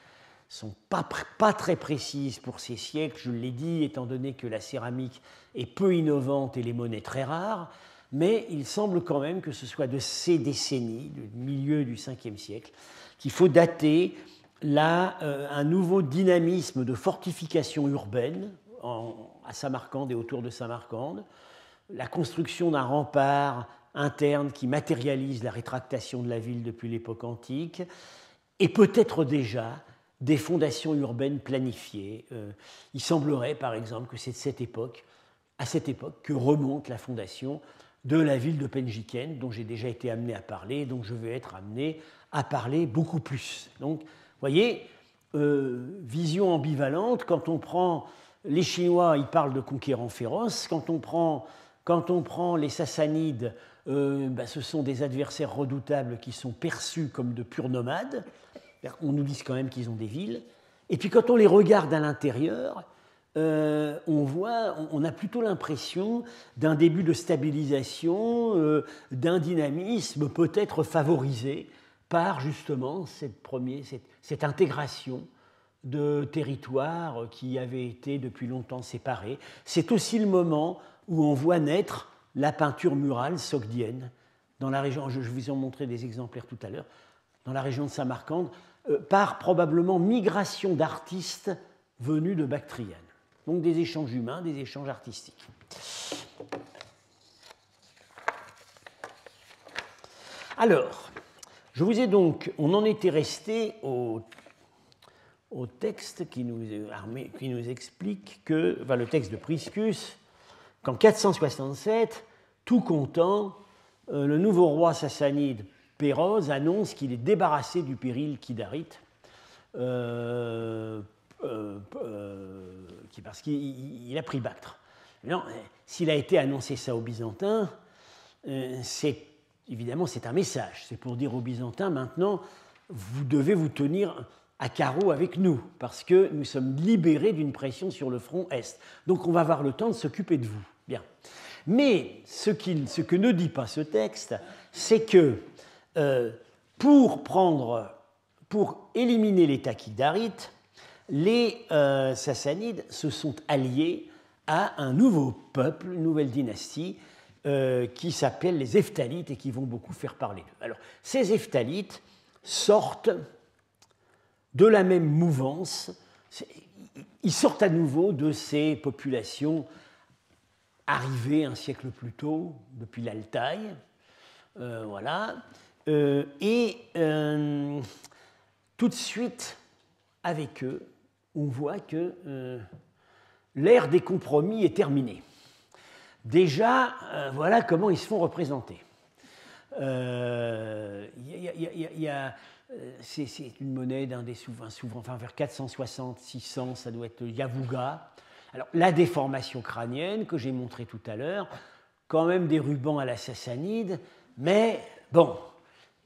sont pas, pas très précises pour ces siècles, je l'ai dit, étant donné que la céramique est peu innovante et les monnaies très rares, mais il semble quand même que ce soit de ces décennies, du milieu du 5e siècle, qu'il faut dater là euh, un nouveau dynamisme de fortification urbaine à Samarcande et autour de Samarcande, la construction d'un rempart interne qui matérialise la rétractation de la ville depuis l'époque antique, et peut-être déjà des fondations urbaines planifiées. Euh, il semblerait, par exemple, que c'est cette époque, à cette époque que remonte la fondation de la ville de Penjiken, dont j'ai déjà été amené à parler, donc je vais être amené à parler beaucoup plus. Donc, voyez, euh, vision ambivalente, quand on prend les Chinois, ils parlent de conquérants féroces, quand on prend, quand on prend les Sassanides, euh, ben, ce sont des adversaires redoutables qui sont perçus comme de purs nomades, on nous dit quand même qu'ils ont des villes. Et puis quand on les regarde à l'intérieur, euh, on voit, on a plutôt l'impression d'un début de stabilisation, euh, d'un dynamisme peut-être favorisé par justement cette, première, cette, intégration de territoires qui avaient été depuis longtemps séparés. C'est aussi le moment où on voit naître la peinture murale sogdienne dans la région. Je, vous en montrer des exemplaires tout à l'heure. Dans la région de Samarcande, par probablement migration d'artistes venus de Bactriane. Donc des échanges humains, des échanges artistiques. Alors, je vous ai donc, on en était resté au, texte qui nous, qui nous, explique que, enfin, le texte de Priscus, qu'en 467, tout content, euh, le nouveau roi sassanide Péroz annonce qu'il est débarrassé du péril kidarite, euh, euh, euh, parce qu'il a pris Bactre. S'il a été annoncé ça aux Byzantins, c'est évidemment c'est un message. C'est pour dire aux Byzantins maintenant, vous devez vous tenir à carreau avec nous, parce que nous sommes libérés d'une pression sur le front Est. Donc on va avoir le temps de s'occuper de vous. Bien. Mais ce, ce que ne dit pas ce texte, c'est que euh, pour, prendre, pour éliminer les Takidarite, les euh, Sassanides se sont alliés à un nouveau peuple, une nouvelle dynastie, euh, qui s'appelle les Eftalites et qui vont beaucoup faire parler d'eux. Alors, ces Eftalites sortent de la même mouvance, ils sortent à nouveau de ces populations arrivées un siècle plus tôt, depuis l'Altaï, voilà, et euh, tout de suite, avec eux, on voit que euh, l'ère des compromis est terminée. Déjà, voilà comment ils se font représenter. c'est une monnaie d'un des souverains, enfin vers 460, 600, ça doit être Yavuga. Alors, la déformation crânienne que j'ai montrée tout à l'heure, quand même des rubans à la sassanide, mais bon,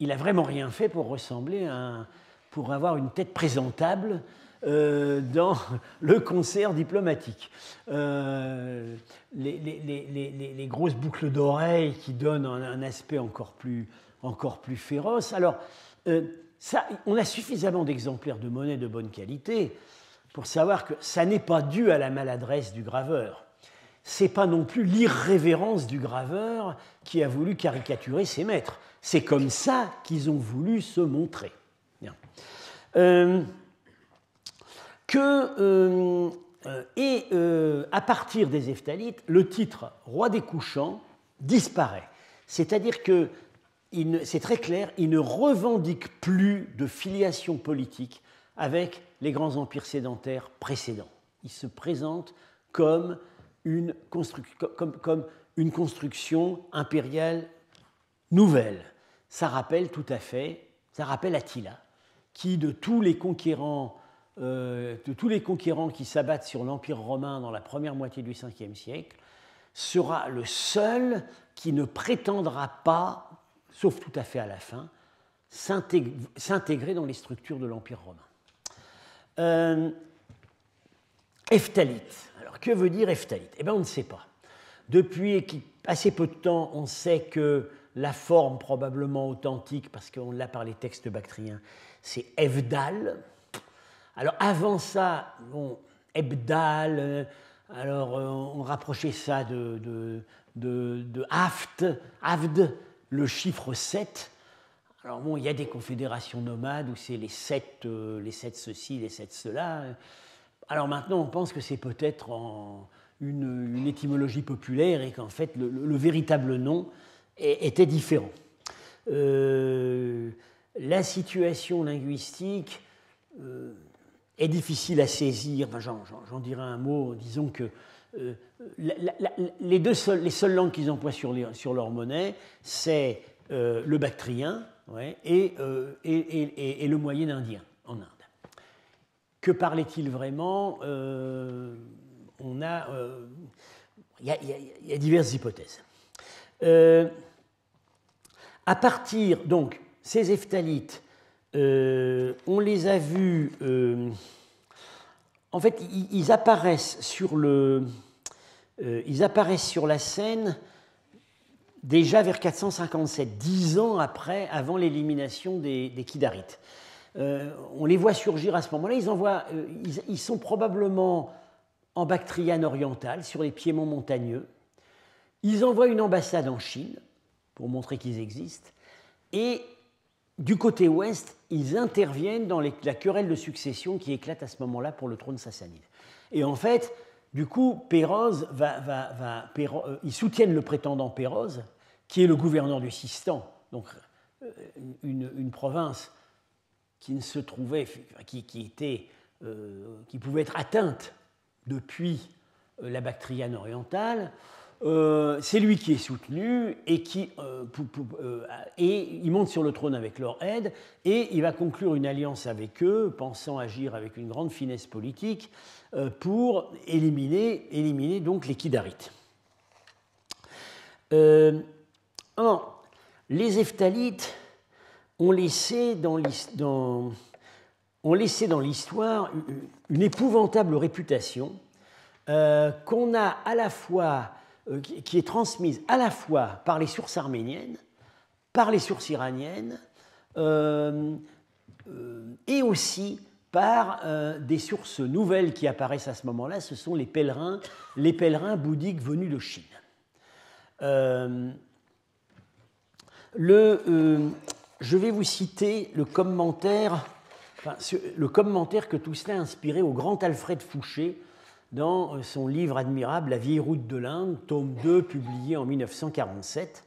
il n'a vraiment rien fait pour ressembler à pour avoir une tête présentable euh, dans le concert diplomatique. Euh, les, grosses boucles d'oreilles qui donnent un, aspect encore plus, encore plus féroce. Alors, euh, on a suffisamment d'exemplaires de monnaie de bonne qualité pour savoir que ça n'est pas dû à la maladresse du graveur. C'est pas non plus l'irrévérence du graveur qui a voulu caricaturer ses maîtres. C'est comme ça qu'ils ont voulu se montrer. Euh, que, euh, et à partir des Eftalites, le titre roi des couchants disparaît. C'est-à-dire que c'est très clair, il ne revendique plus de filiation politique avec les grands empires sédentaires précédents. Il se présente comme une, comme, une construction impériale nouvelle. Ça rappelle tout à fait, ça rappelle Attila, qui de tous les conquérants, euh, de tous les conquérants qui s'abattent sur l'Empire romain dans la première moitié du 5e siècle, sera le seul qui ne prétendra pas, sauf tout à fait à la fin, s'intégrer dans les structures de l'Empire romain. Euh, Que veut dire Eftalite Eh bien, on ne sait pas. Depuis assez peu de temps, on sait que la forme probablement authentique, parce qu'on l'a par les textes bactriens, c'est Evdal. Alors, avant ça, bon, Ebdal, euh, alors euh, on rapprochait ça de, de, de, Aft, Avd, le chiffre 7. Alors bon, il y a des confédérations nomades où c'est les sept, euh, les sept ceci, les sept cela. Alors maintenant, on pense que c'est peut-être une, étymologie populaire et qu'en fait, le, véritable nom était différent. Euh, la situation linguistique est difficile à saisir. J'en dirai un mot. Disons que euh, les, deux seules, les seules langues qu'ils emploient sur, leur monnaie, c'est euh, le bactrien et, euh, le moyen indien en. Que parlait-il vraiment On a, il y, a diverses hypothèses. à partir donc ces eftalites euh, on les a vus. Euh, en fait, ils, apparaissent sur le, euh, ils apparaissent sur la scène déjà vers 457, dix ans après, avant l'élimination des Kidarites. On les voit surgir à ce moment-là. Ils, ils, sont probablement en Bactriane orientale, sur les piémonts montagneux. Ils envoient une ambassade en Chine pour montrer qu'ils existent. Et du côté ouest, ils interviennent dans la querelle de succession qui éclate à ce moment-là pour le trône sassanide. Et en fait, du coup, Péroz va, va, euh, ils soutiennent le prétendant Péroz, qui est le gouverneur du Sistan, donc euh, une, province qui ne se trouvait, qui, était, euh, qui pouvait être atteinte depuis la Bactriane orientale, euh, c'est lui qui est soutenu et qui euh, euh, et il monte sur le trône avec leur aide et il va conclure une alliance avec eux, pensant agir avec une grande finesse politique pour éliminer, éliminer donc les Kidarites. alors, les Eftalites ont laissé dans l'histoire une épouvantable réputation qu'on a à la fois euh, qui est transmise à la fois par les sources arméniennes, par les sources iraniennes, euh, euh, et aussi par des sources nouvelles qui apparaissent à ce moment-là, ce sont les pèlerins, les pèlerins bouddhiques venus de Chine. le, je vais vous citer le commentaire, que tout cela a inspiré au grand Alfred Fouché, dans son livre admirable La vieille route de l'Inde, tome 2, publié en 1947,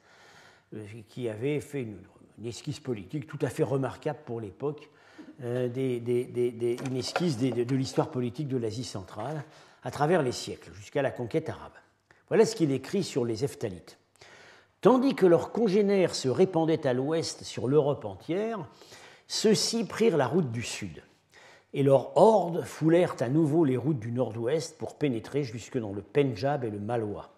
euh, qui avait fait une, esquisse politique tout à fait remarquable pour l'époque, euh, une esquisse de l'histoire politique de l'Asie centrale à travers les siècles, jusqu'à la conquête arabe. Voilà ce qu'il écrit sur les Eftalites. Tandis que leurs congénères se répandaient à l'ouest sur l'Europe entière, ceux-ci prirent la route du sud et leurs hordes foulèrent à nouveau les routes du nord-ouest pour pénétrer jusque dans le Pendjab et le Malwa.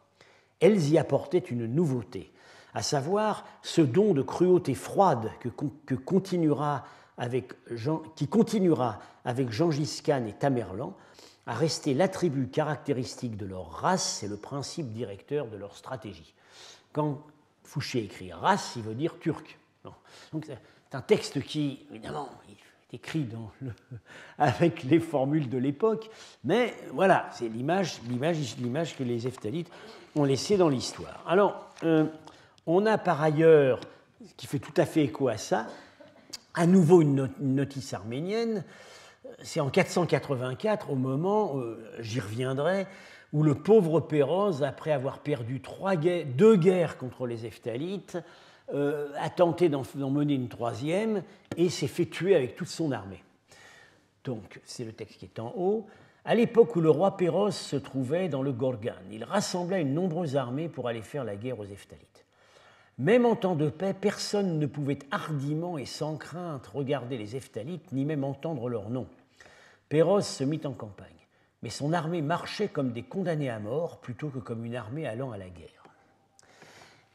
Elles y apportaient une nouveauté, à savoir ce don de cruauté froide que, continuera avec Jean, qui continuera avec Gengis Khan et Tamerlan à rester l'attribut caractéristique de leur race et le principe directeur de leur stratégie. Fouché écrit race, il veut dire turc. Donc c'est un texte qui, évidemment, écrit dans avec les formules de l'époque, mais voilà, c'est l'image, l'image, l'image que les Eftalites ont laissée dans l'histoire. Alors, euh, on a par ailleurs, ce qui fait tout à fait écho à ça, à nouveau une, notice arménienne. C'est en 484, au moment, euh, j'y reviendrai, où le pauvre Péroz, après avoir perdu trois deux guerres contre les Eftalites, euh, a tenté d'en mener une troisième et s'est fait tuer avec toute son armée. Donc, c'est le texte qui est en haut. À l'époque où le roi Péros se trouvait dans le Gorgan, il rassembla une nombreuse armée pour aller faire la guerre aux Eftalites. Même en temps de paix, personne ne pouvait hardiment et sans crainte regarder les Eftalites, ni même entendre leur nom. Péros se mit en campagne, mais son armée marchait comme des condamnés à mort plutôt que comme une armée allant à la guerre.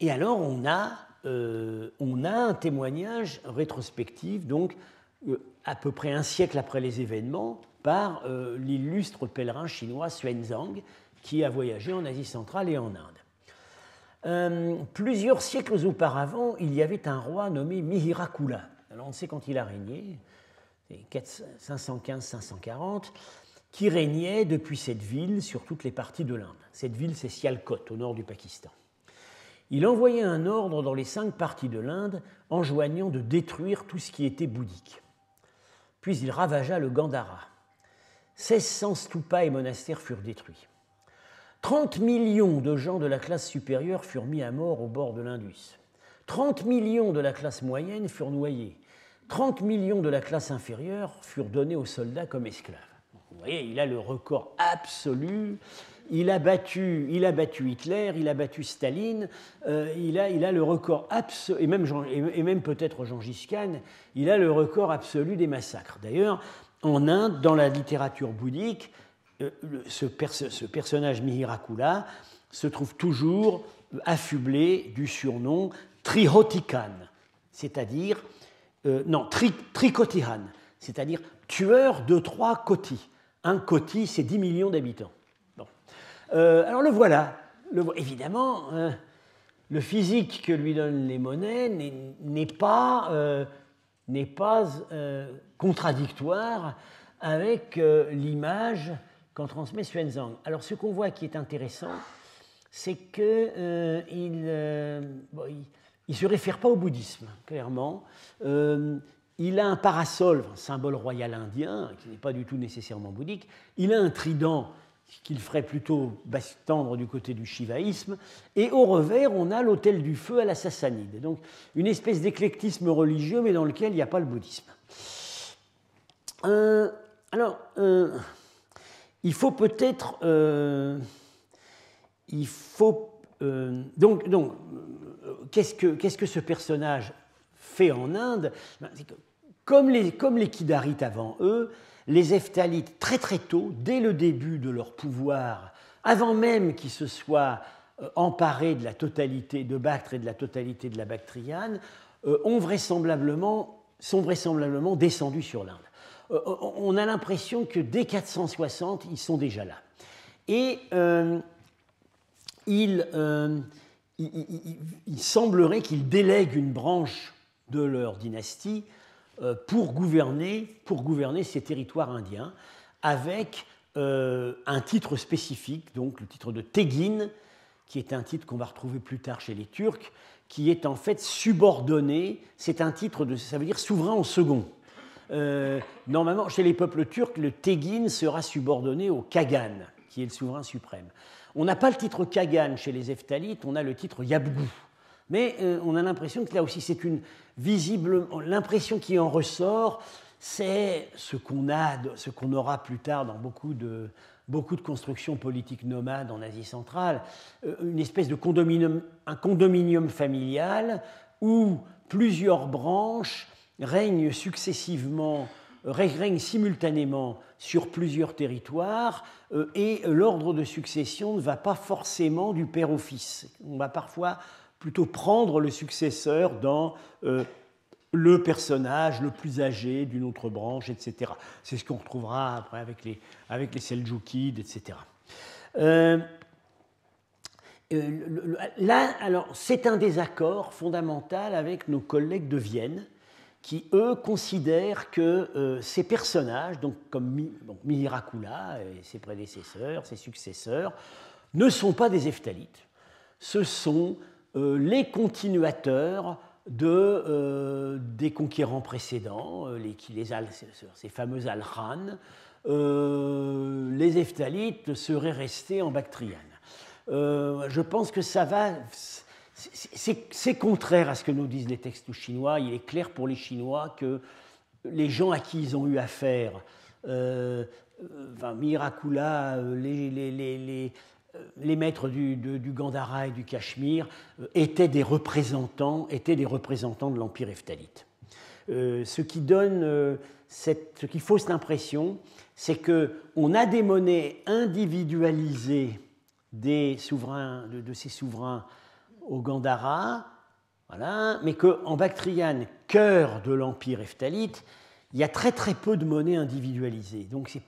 Et alors on a euh, on a un témoignage rétrospectif, donc euh, à peu près un siècle après les événements, par euh, l'illustre pèlerin chinois Xuanzang, qui a voyagé en Asie centrale et en Inde. plusieurs siècles auparavant, il y avait un roi nommé Mihirakula. Alors on sait quand il a régné, 515-540, qui régnait depuis cette ville sur toutes les parties de l'Inde. Cette ville, c'est Sialkot, au nord du Pakistan il envoya un ordre dans les cinq parties de l'Inde enjoignant de détruire tout ce qui était bouddhique. Puis il ravagea le Gandhara. 1600 stupas et monastères furent détruits. 30 millions de gens de la classe supérieure furent mis à mort au bord de l'Indus. 30 millions de la classe moyenne furent noyés. 30 millions de la classe inférieure furent donnés aux soldats comme esclaves. Vous voyez, il a le record absolu il a battu, il a battu Hitler, il a battu Staline, euh, il, a, il, a, le record absolu, et même, même peut-être Gengis Khan, il a le record absolu des massacres. D'ailleurs, en Inde, dans la littérature bouddhique, euh, ce, personnage Mihirakula se trouve toujours affublé du surnom Trihotikan, c'est-à-dire, euh, non, tri, Trikotihan, c'est-à-dire tueur de trois kotis. Un koti, c'est 10 millions d'habitants. Euh, alors le voilà. évidemment, hein, le physique que lui donnent les monnaies n'est pas, euh, euh, contradictoire avec l'image qu'en transmet Xuanzang. Alors ce qu'on voit qui est intéressant, c'est qu'il il ne se réfère pas au bouddhisme, clairement. Il a un parasol, un symbole royal indien, qui n'est pas du tout nécessairement bouddhique. Il a un trident qu'il ferait plutôt tendre du côté du shivaïsme. Et au revers, on a l'autel du feu à la sassanide. Donc une espèce d'éclectisme religieux, mais dans lequel il n'y a pas le bouddhisme. Euh, alors, euh, il faut peut-être. Euh, il faut. donc, donc qu'est-ce que, ce personnage fait en Inde? Ben, comme les, comme les Kidarites avant eux, les Eftalites, très très tôt, dès le début de leur pouvoir, avant même qu'ils se soient euh, emparés de la totalité de Bactre et de la totalité de la Bactriane, euh, ont vraisemblablement, sont vraisemblablement descendus sur l'Inde. Euh, on a l'impression que dès 460, ils sont déjà là. Et il, semblerait qu'ils délèguent une branche de leur dynastie pour gouverner, pour gouverner ces territoires indiens avec euh, un titre spécifique, donc le titre de Tegin, qui est un titre qu'on va retrouver plus tard chez les Turcs, qui est en fait subordonné, c'est un titre de, ça veut dire souverain en second. Euh, normalement, chez les peuples turcs, le Tegin sera subordonné au Kagan, qui est le souverain suprême. On n'a pas le titre Kagan chez les Eftalites, on a le titre Yabgou. Mais on a l'impression que là aussi, c'est une, visible, l'impression qui en ressort, c'est ce qu'on a, ce qu'on aura plus tard dans beaucoup de, beaucoup de constructions politiques nomades en Asie centrale, euh, une espèce de condominium, un condominium familial où plusieurs branches règnent successivement, règnent simultanément sur plusieurs territoires euh, et l'ordre de succession ne va pas forcément du père au fils. On va parfois plutôt prendre le successeur dans euh, le personnage le plus âgé d'une autre branche, etc. C'est ce qu'on retrouvera après avec les, avec les Seljoukides, etc. Euh, euh, là, alors, c'est un désaccord fondamental avec nos collègues de Vienne, qui, eux, considèrent que ces personnages, donc comme Mihirakula et ses prédécesseurs, ses successeurs, ne sont pas des Eftalites. Ce sont les continuateurs euh, des conquérants précédents, euh, les, ces fameux euh, les Eftalites seraient restés en Bactriane. je pense que ça va. C'est contraire à ce que nous disent les textes chinois. Il est clair pour les Chinois que les gens à qui ils ont eu affaire, enfin, Mirakula, les, euh, les maîtres du, Gandhara et du Cachemire euh, étaient des représentants, étaient des représentants de l'empire Eftalite. Euh, ce qui donne, cette, ce qui fausse l'impression, c'est que on a des monnaies individualisées des souverains, de, ces souverains au Gandhara, voilà, mais qu'en Bactriane, cœur de l'empire Eftalite, il y a très très peu de monnaies individualisées. Donc c'est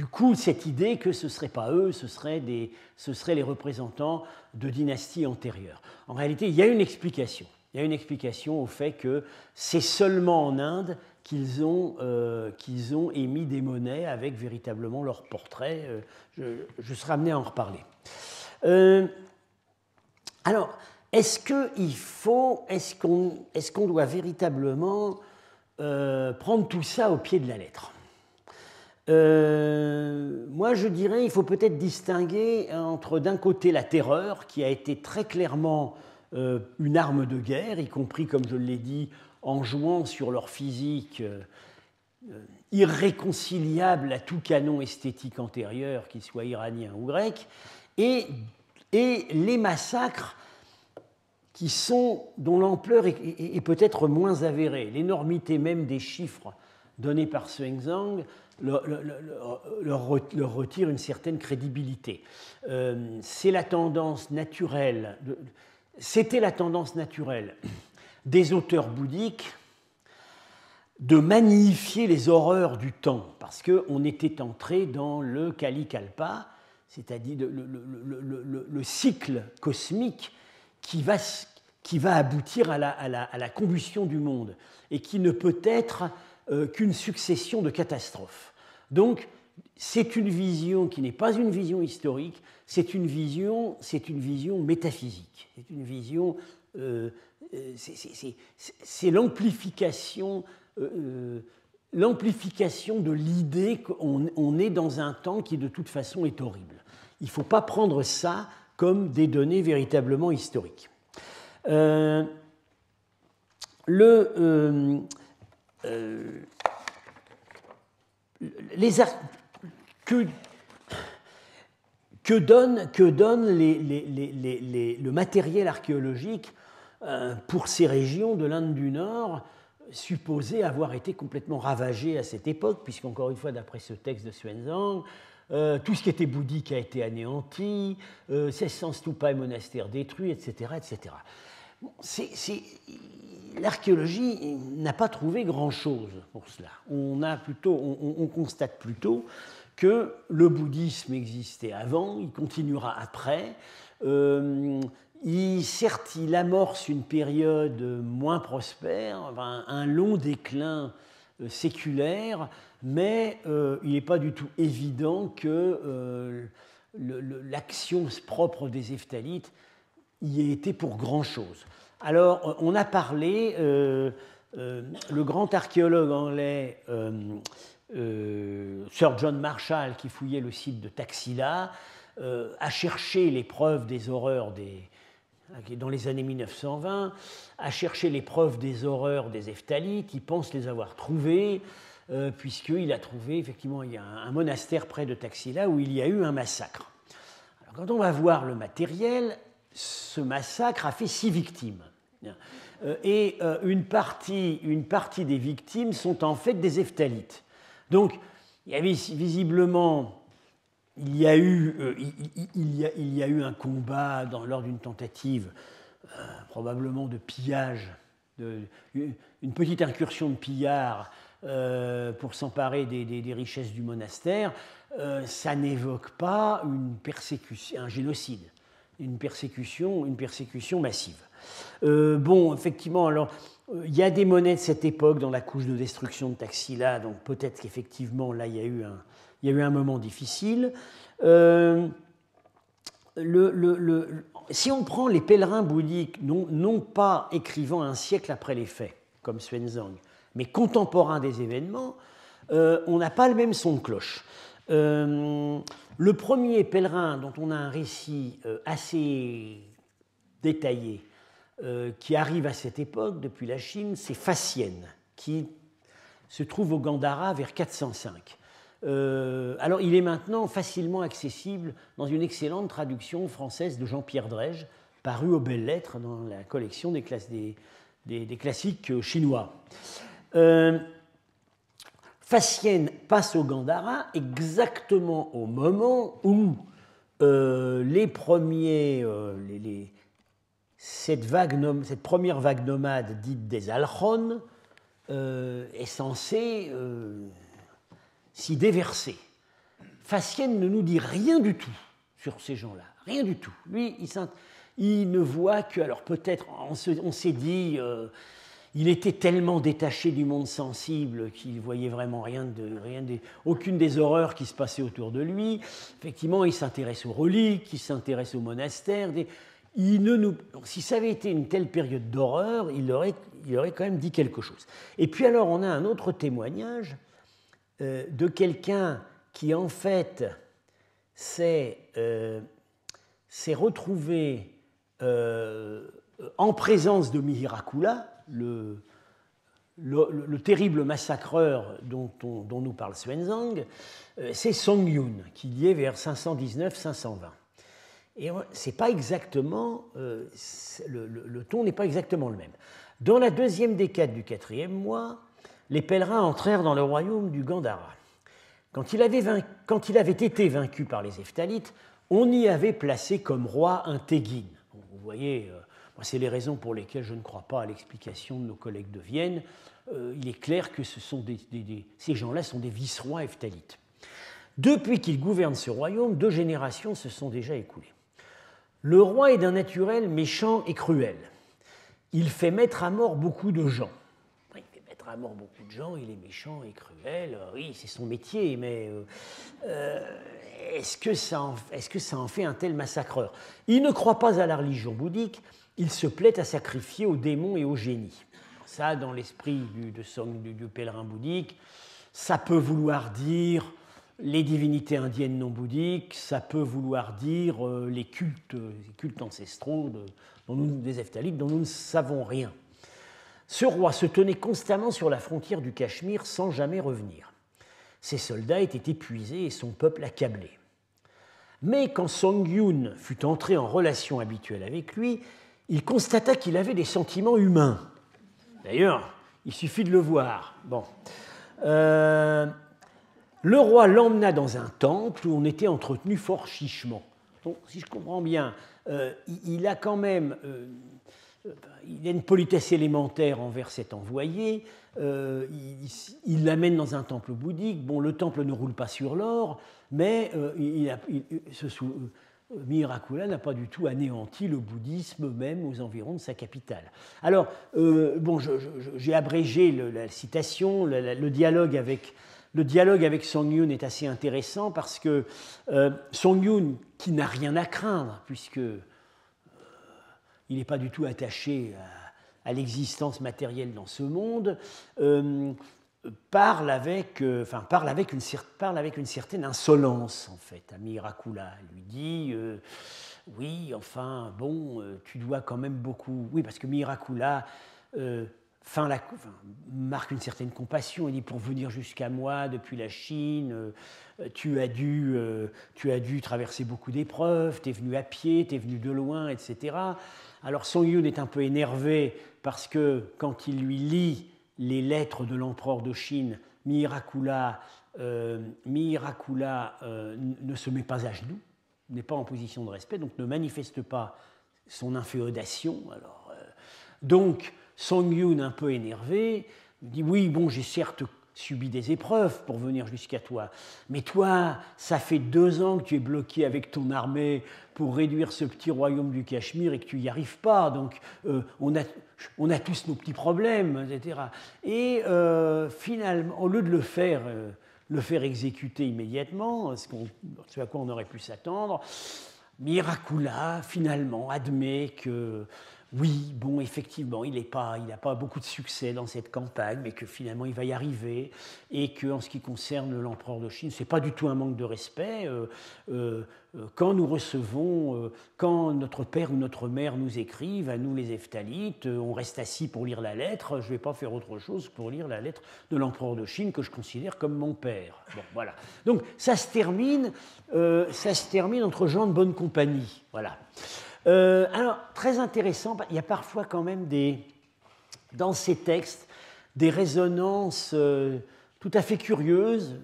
du coup, cette idée que ce ne seraient pas eux, ce seraient, les représentants de dynasties antérieures. En réalité, il y a une explication. Il y a une explication au fait que c'est seulement en Inde qu'ils ont, euh, qu'ils ont émis des monnaies avec véritablement leur portrait. Euh, je, serai amené à en reparler. Euh, alors, est-ce qu'il faut, est-ce qu'on doit véritablement prendre tout ça au pied de la lettre? Euh, moi, je dirais il faut peut-être distinguer entre d'un côté la terreur, qui a été très clairement euh, une arme de guerre, y compris, comme je l'ai dit, en jouant sur leur physique euh, irréconciliable à tout canon esthétique antérieur, qu'il soit iranien ou grec, et, les massacres qui sont, dont l'ampleur est, peut-être moins avérée. L'énormité même des chiffres donnés par Xuanzang leur, retire une certaine crédibilité. Euh, c'est la tendance naturelle, c'était la tendance naturelle des auteurs bouddhiques de magnifier les horreurs du temps, parce qu'on était entré dans le Kali-Kalpa, c'est-à-dire le, le, cycle cosmique qui va, qui va aboutir à la, à, la, à la, combustion du monde, et qui ne peut être euh, qu'une succession de catastrophes. Donc, c'est une vision qui n'est pas une vision historique, c'est une vision, c'est une vision métaphysique. C'est une vision, euh, euh, c'est l'amplification, euh, l'amplification de l'idée qu'on est dans un temps qui de toute façon est horrible. Il ne faut pas prendre ça comme des données véritablement historiques. le, que, donne, que donne le matériel archéologique euh, pour ces régions de l'Inde du Nord supposées avoir été complètement ravagées à cette époque, puisqu'encore une fois, d'après ce texte de Xuanzang, euh, tout ce qui était bouddhique a été anéanti, euh, 1600 stupas et monastères détruits, etc. etc. L'archéologie n'a pas trouvé grand-chose pour cela. On, constate plutôt que le bouddhisme existait avant, il continuera après. Euh, certes, il amorce une période moins prospère, un, long déclin euh, séculaire, mais euh, il n'est pas du tout évident que l'action propre des Eftalites y ait été pour grand-chose. Alors, euh, on a parlé, euh, euh, le grand archéologue anglais Sir John Marshall, qui fouillait le site de Taxila, a cherché les preuves des horreurs des, dans les années 1920, a cherché les preuves des horreurs des Eftalites, il pense les avoir trouvées, puisqu'il a trouvé effectivement il y a un, monastère près de Taxila où il y a eu un massacre. Alors, quand on va voir le matériel, ce massacre a fait six victimes. Euh, et euh, une partie, une partie des victimes sont en fait des eftalites. Donc, il y visiblement, il y a eu, euh, un combat dans, lors d'une tentative, probablement de pillage, une petite incursion de pillards pour s'emparer des, des, richesses du monastère. ça n'évoque pas une persécution, un génocide. Une persécution, une persécution massive. bon, effectivement, alors il y a des monnaies de cette époque dans la couche de destruction de Taxila, donc peut-être qu'effectivement là il y a eu un, moment difficile. le, si on prend les pèlerins bouddhiques, non, pas écrivant un siècle après les faits, comme Xuanzang, mais contemporains des événements, euh, on n'a pas le même son de cloche. Euh, le premier pèlerin dont on a un récit euh, assez détaillé qui arrive à cette époque, depuis la Chine, c'est Facienne, qui se trouve au Gandhara vers 405. alors il est maintenant facilement accessible dans une excellente traduction française de Jean-Pierre Drège, parue aux belles lettres dans la collection des classiques chinois. Facienne passe au Gandhara exactement au moment où euh, les premiers, euh, cette, première vague nomade dite des Alchon euh, est censée s'y déverser. Facienne ne nous dit rien du tout sur ces gens-là, rien du tout. Lui, il ne voit que, alors peut-être, on s'est dit il était tellement détaché du monde sensible qu'il voyait vraiment rien de, rien aucune des horreurs qui se passaient autour de lui. Effectivement, il s'intéresse aux reliques, il s'intéresse aux monastères. Il ne si ça avait été une telle période d'horreur, il aurait, il aurait quand même dit quelque chose. Et puis alors, on a un autre témoignage euh, de quelqu'un qui, en fait, s'est euh, retrouvé euh, en présence de Mihirakula, le, le, terrible massacreur dont, nous parle Xuanzang, euh, c'est Song Yun, qui est vers 519-520. Et c'est pas exactement, euh, le, ton n'est pas exactement le même. Dans la deuxième décade du quatrième mois, les pèlerins entrèrent dans le royaume du Gandhara. Quand il avait, été vaincu par les Eftalites, on y avait placé comme roi un Tegin. Vous voyez, euh, c'est les raisons pour lesquelles je ne crois pas à l'explication de nos collègues de Vienne. Euh, il est clair que ce sont ces gens-là sont des vice-rois eftalites. Depuis qu'ils gouvernent ce royaume, deux générations se sont déjà écoulées. Le roi est d'un naturel méchant et cruel. Il fait mettre à mort beaucoup de gens. Il fait mettre à mort beaucoup de gens, il est méchant et cruel. Oui, c'est son métier, mais euh, euh, est-ce que, est que ça en fait un tel massacreur? Il ne croit pas à la religion bouddhique, il se plaît à sacrifier aux démons et aux génies. Ça, dans l'esprit du, du, pèlerin bouddhique, ça peut vouloir dire les divinités indiennes non bouddhiques, ça peut vouloir dire euh, les cultes, les cultes ancestraux des Eftalites dont nous ne savons rien. Ce roi se tenait constamment sur la frontière du Cachemire sans jamais revenir. Ses soldats étaient épuisés et son peuple accablé. Mais quand Song Yun fut entré en relation habituelle avec lui, il constata qu'il avait des sentiments humains. D'ailleurs, il suffit de le voir. Bon. Euh, le roi l'emmena dans un temple où on était entretenu fort chichement. Si je comprends bien, euh, il a quand même euh, il a une politesse élémentaire envers cet envoyé. il l'amène dans un temple bouddhique. Bon, le temple ne roule pas sur l'or, mais il, a, ce, Mirakula n'a pas du tout anéanti le bouddhisme même aux environs de sa capitale. Alors, euh, bon, j'ai abrégé la citation, le, dialogue avec, le Song Yun est assez intéressant parce que euh, Song Yun, qui n'a rien à craindre, puisque euh, il n'est pas du tout attaché à, l'existence matérielle dans ce monde, parle avec, euh, enfin, parle, avec une, parle avec une certaine insolence, en fait, à Mirakula. lui dit euh, Oui, enfin, bon, euh, tu dois quand même beaucoup. Oui, parce que Mirakula fin la, marque une certaine compassion. Il dit Pour venir jusqu'à moi depuis la Chine, tu, as dû, tu as dû traverser beaucoup d'épreuves, tu es venu à pied, tu es venu de loin, etc. Alors Song Yun est un peu énervé parce que quand il lui lit les lettres de l'empereur de Chine, Mirakula, euh, euh, ne se met pas à genoux, n'est pas en position de respect, donc ne manifeste pas son inféodation. Alors, euh, donc, Song Yun, un peu énervé, dit Oui, bon, j'ai certes subi des épreuves pour venir jusqu'à toi. Mais toi, ça fait deux ans que tu es bloqué avec ton armée pour réduire ce petit royaume du Cachemire et que tu n'y arrives pas. Donc, euh, on, a, on, a, tous nos petits problèmes, etc. Et euh, finalement, au lieu de le faire, euh, le faire exécuter immédiatement, ce, ce, à quoi on aurait pu s'attendre, Miracula, finalement, admet que oui, bon, effectivement, il n'a pas, pas beaucoup de succès dans cette campagne, mais que finalement il va y arriver, et qu'en ce qui concerne l'empereur de Chine, ce n'est pas du tout un manque de respect. Euh, euh, euh, quand nous recevons, quand notre père ou notre mère nous écrivent, à nous les Eftalites, on reste assis pour lire la lettre, je ne vais pas faire autre chose pour lire la lettre de l'empereur de Chine que je considère comme mon père. Bon, voilà. Donc ça se termine, ça se termine entre gens de bonne compagnie. Voilà. Euh, alors, très intéressant, il y a parfois quand même des, dans ces textes des résonances euh, tout à fait curieuses.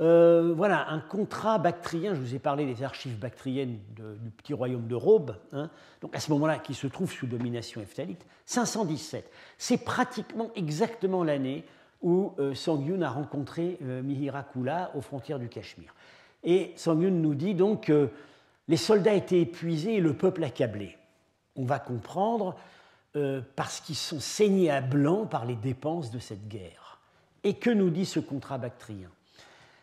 Euh, voilà, un contrat bactrien, je vous ai parlé des archives bactriennes du petit royaume de Robe, hein, donc à ce moment-là, qui se trouve sous domination ephthalite, 517. C'est pratiquement exactement l'année où Sangyun a rencontré Mihirakula aux frontières du Cachemire. Et Sangyun nous dit donc les soldats étaient épuisés et le peuple accablé. On va comprendre euh, parce qu'ils sont saignés à blanc par les dépenses de cette guerre. Et que nous dit ce contrat bactrien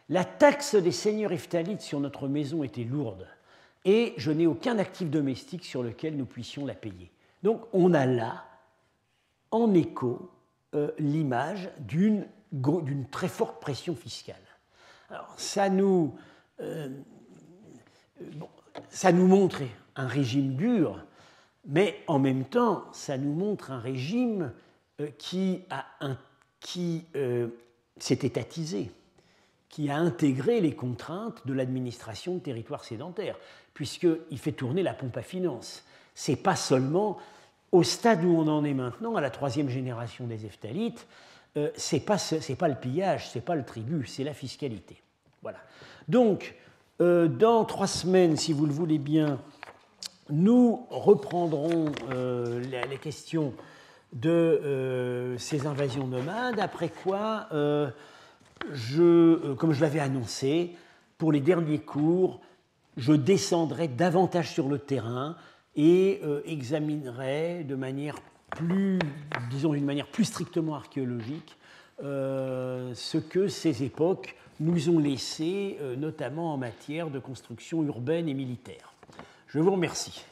La taxe des seigneurs eftalites sur notre maison était lourde, et je n'ai aucun actif domestique sur lequel nous puissions la payer. Donc on a là, en écho, euh, l'image d'une très forte pression fiscale. Alors ça nous... Euh, bon, ça nous montre un régime dur, mais en même temps, ça nous montre un régime euh, qui, euh, s'est étatisé, qui a intégré les contraintes de l'administration de territoire sédentaire, puisqu'il fait tourner la pompe à finances. C'est pas seulement au stade où on en est maintenant, à la troisième génération des Eftalites, euh, c'est pas, pas le pillage, c'est pas le tribut, c'est la fiscalité. Voilà. Donc, euh, dans trois semaines, si vous le voulez bien, nous reprendrons euh, les, questions de euh, ces invasions nomades, après quoi, je, comme je l'avais annoncé, pour les derniers cours, je descendrai davantage sur le terrain et examinerai de manière plus, disons d'une manière plus strictement archéologique, ce que ces époques nous ont laissé, euh, notamment en matière de construction urbaine et militaire. Je vous remercie.